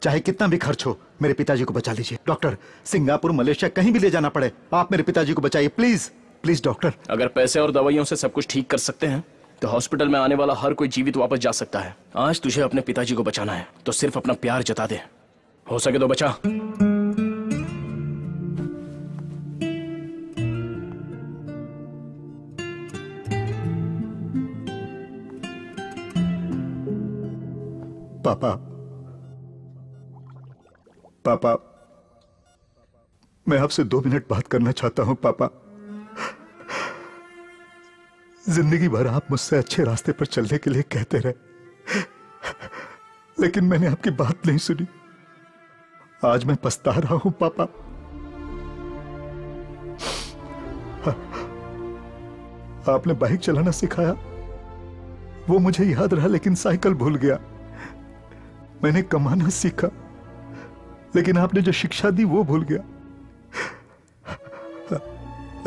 चाहे कितना भी खर्च हो मेरे पिताजी को बचा लीजिए। डॉक्टर सिंगापुर मलेशिया कहीं भी ले जाना पड़े आप मेरे पिताजी को बचाइए प्लीज़ प्लीज़ डॉक्टर अगर पैसे और दवाइयों से सब कुछ ठीक कर सकते हैं तो हॉस्पिटल में आने वाला हर कोई जीवित वापस जा सकता है। आज तुझे अपने पिताजी को बचाना है तो सिर्फ़ अपना प्यार जता दे। हो सके तो बचा। पापा पापा मैं आपसे दो मिनट बात करना चाहता हूँ, पापा। ज़िंदगी भर आप मुझसे अच्छे रास्ते पर चलने के लिए कहते रहे। लेकिन मैंने आपकी बात नहीं सुनी। आज मैं पछता रहा हूँ, पापा। आपने बाइक चलाना सिखाया। वो मुझे याद रहा, लेकिन साइकिल भूल गया। मैंने कमाना सीखा, लेकिन आपने जो शिक्षा दी वो भूल गया।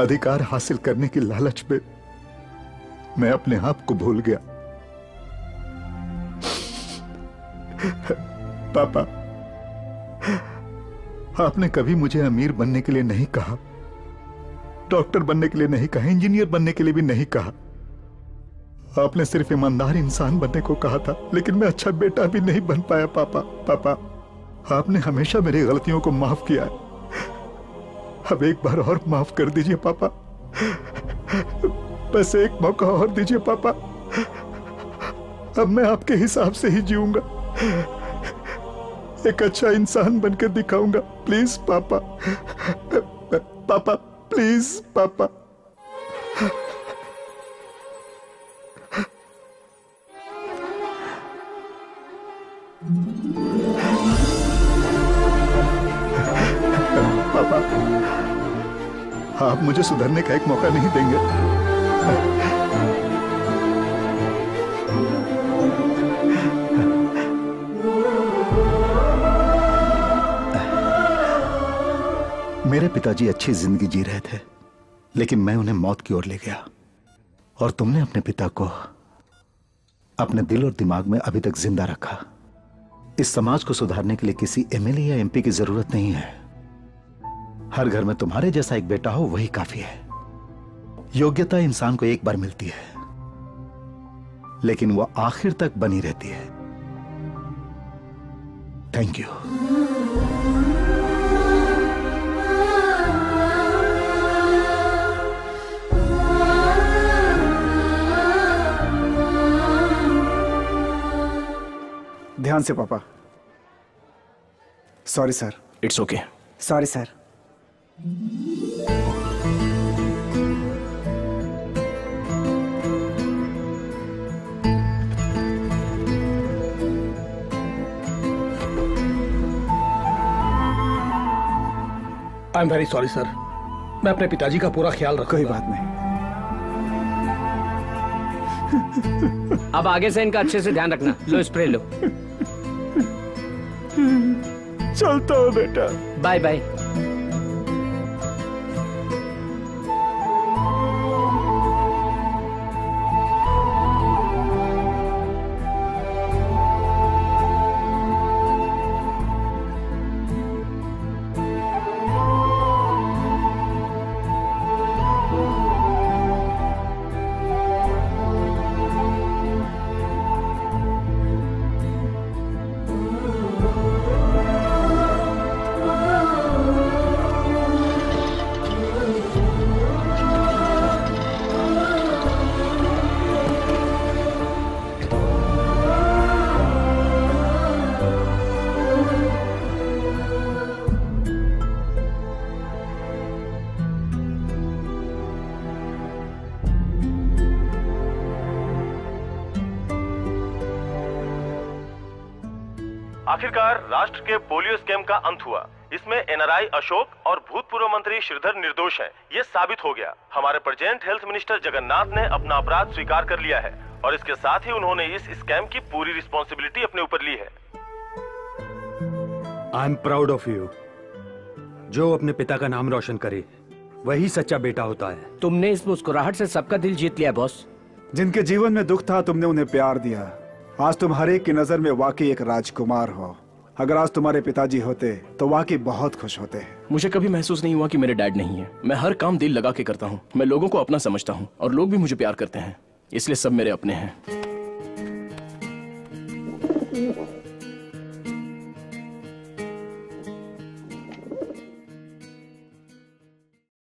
अधिकार हासिल करने की लालच में मैं अपने आप को भूल गया। पापा, आपने कभी मुझे अमीर बनने के लिए नहीं कहा, डॉक्टर बनने के लिए नहीं कहा, इंजीनियर बनने के लिए भी नहीं कहा। आपने सिर्फ़ ईमानदार इंसान बनने को कहा था, लेकिन मैं अच्छा बेटा भी नहीं बन पाया, पापा पापा। आपने हमेशा मेरी गलतियों को माफ़ किया है। अब एक बार और माफ़ कर दीजिए, पापा। बस एक मौका और दीजिए, पापा। अब मैं आपके हिसाब से ही जीऊँगा। एक अच्छा इंसान बनकर दिखाऊँगा। प्लीज़, पापा। पापा, प्लीज़, पापा। मुझे सुधरने का एक मौका नहीं देंगे। मेरे पिताजी अच्छी ज़िंदगी जी रहे थे, लेकिन मैं उन्हें मौत की ओर ले गया। और तुमने अपने पिता को अपने दिल और दिमाग में अभी तक ज़िंदा रखा। इस समाज को सुधारने के लिए किसी एमएलए या एमपी की ज़रूरत नहीं है। हर घर में तुम्हारे जैसा एक बेटा हो वही काफ़ी है। योग्यता इंसान को एक बार मिलती है लेकिन वो आखिर तक बनी रहती है। थैंक यू ध्यान से पापा। Sorry sir it's okay sorry sir I am very sorry sir मैं अपने पिताजी का पूरा ख्याल रखूँगा। कोई बात नहीं। <laughs> अब आगे से इनका अच्छे से ध्यान रखना। लो स्प्रे लो। चलता हूँ बेटा। बाय बाय एनआरआई अशोक और भूतपूर्व मंत्री श्रीधर निर्दोष हैं। ये साबित हो गया। हमारे प्रेजेंट हेल्थ मिनिस्टर जगन्नाथ ने अपना अपराध स्वीकार कर लिया है और इसके साथ ही उन्होंने इस स्कैम की पूरी रिस्पॉन्सिबिलिटी अपने ऊपर ली है। I am proud of you जो अपने पिता का नाम रोशन करे वही सच्चा बेटा होता है। तुमने इस मुस्कुराहट से सबका दिल जीत लिया बॉस जिनके जीवन में दुख था तुमने उन्हें प्यार दिया। आज तुम हर एक की नज़र में वाकई एक राजकुमार हो। अगर आज तुम्हारे पिताजी होते तो वाकई बहुत खुश होते। मुझे कभी महसूस नहीं हुआ कि मेरे डैड नहीं है। मैं हर काम दिल लगा के करता हूँ। मैं लोगों को अपना समझता हूँ, और लोग भी मुझे प्यार करते हैं। इसलिए सब मेरे अपने हैं।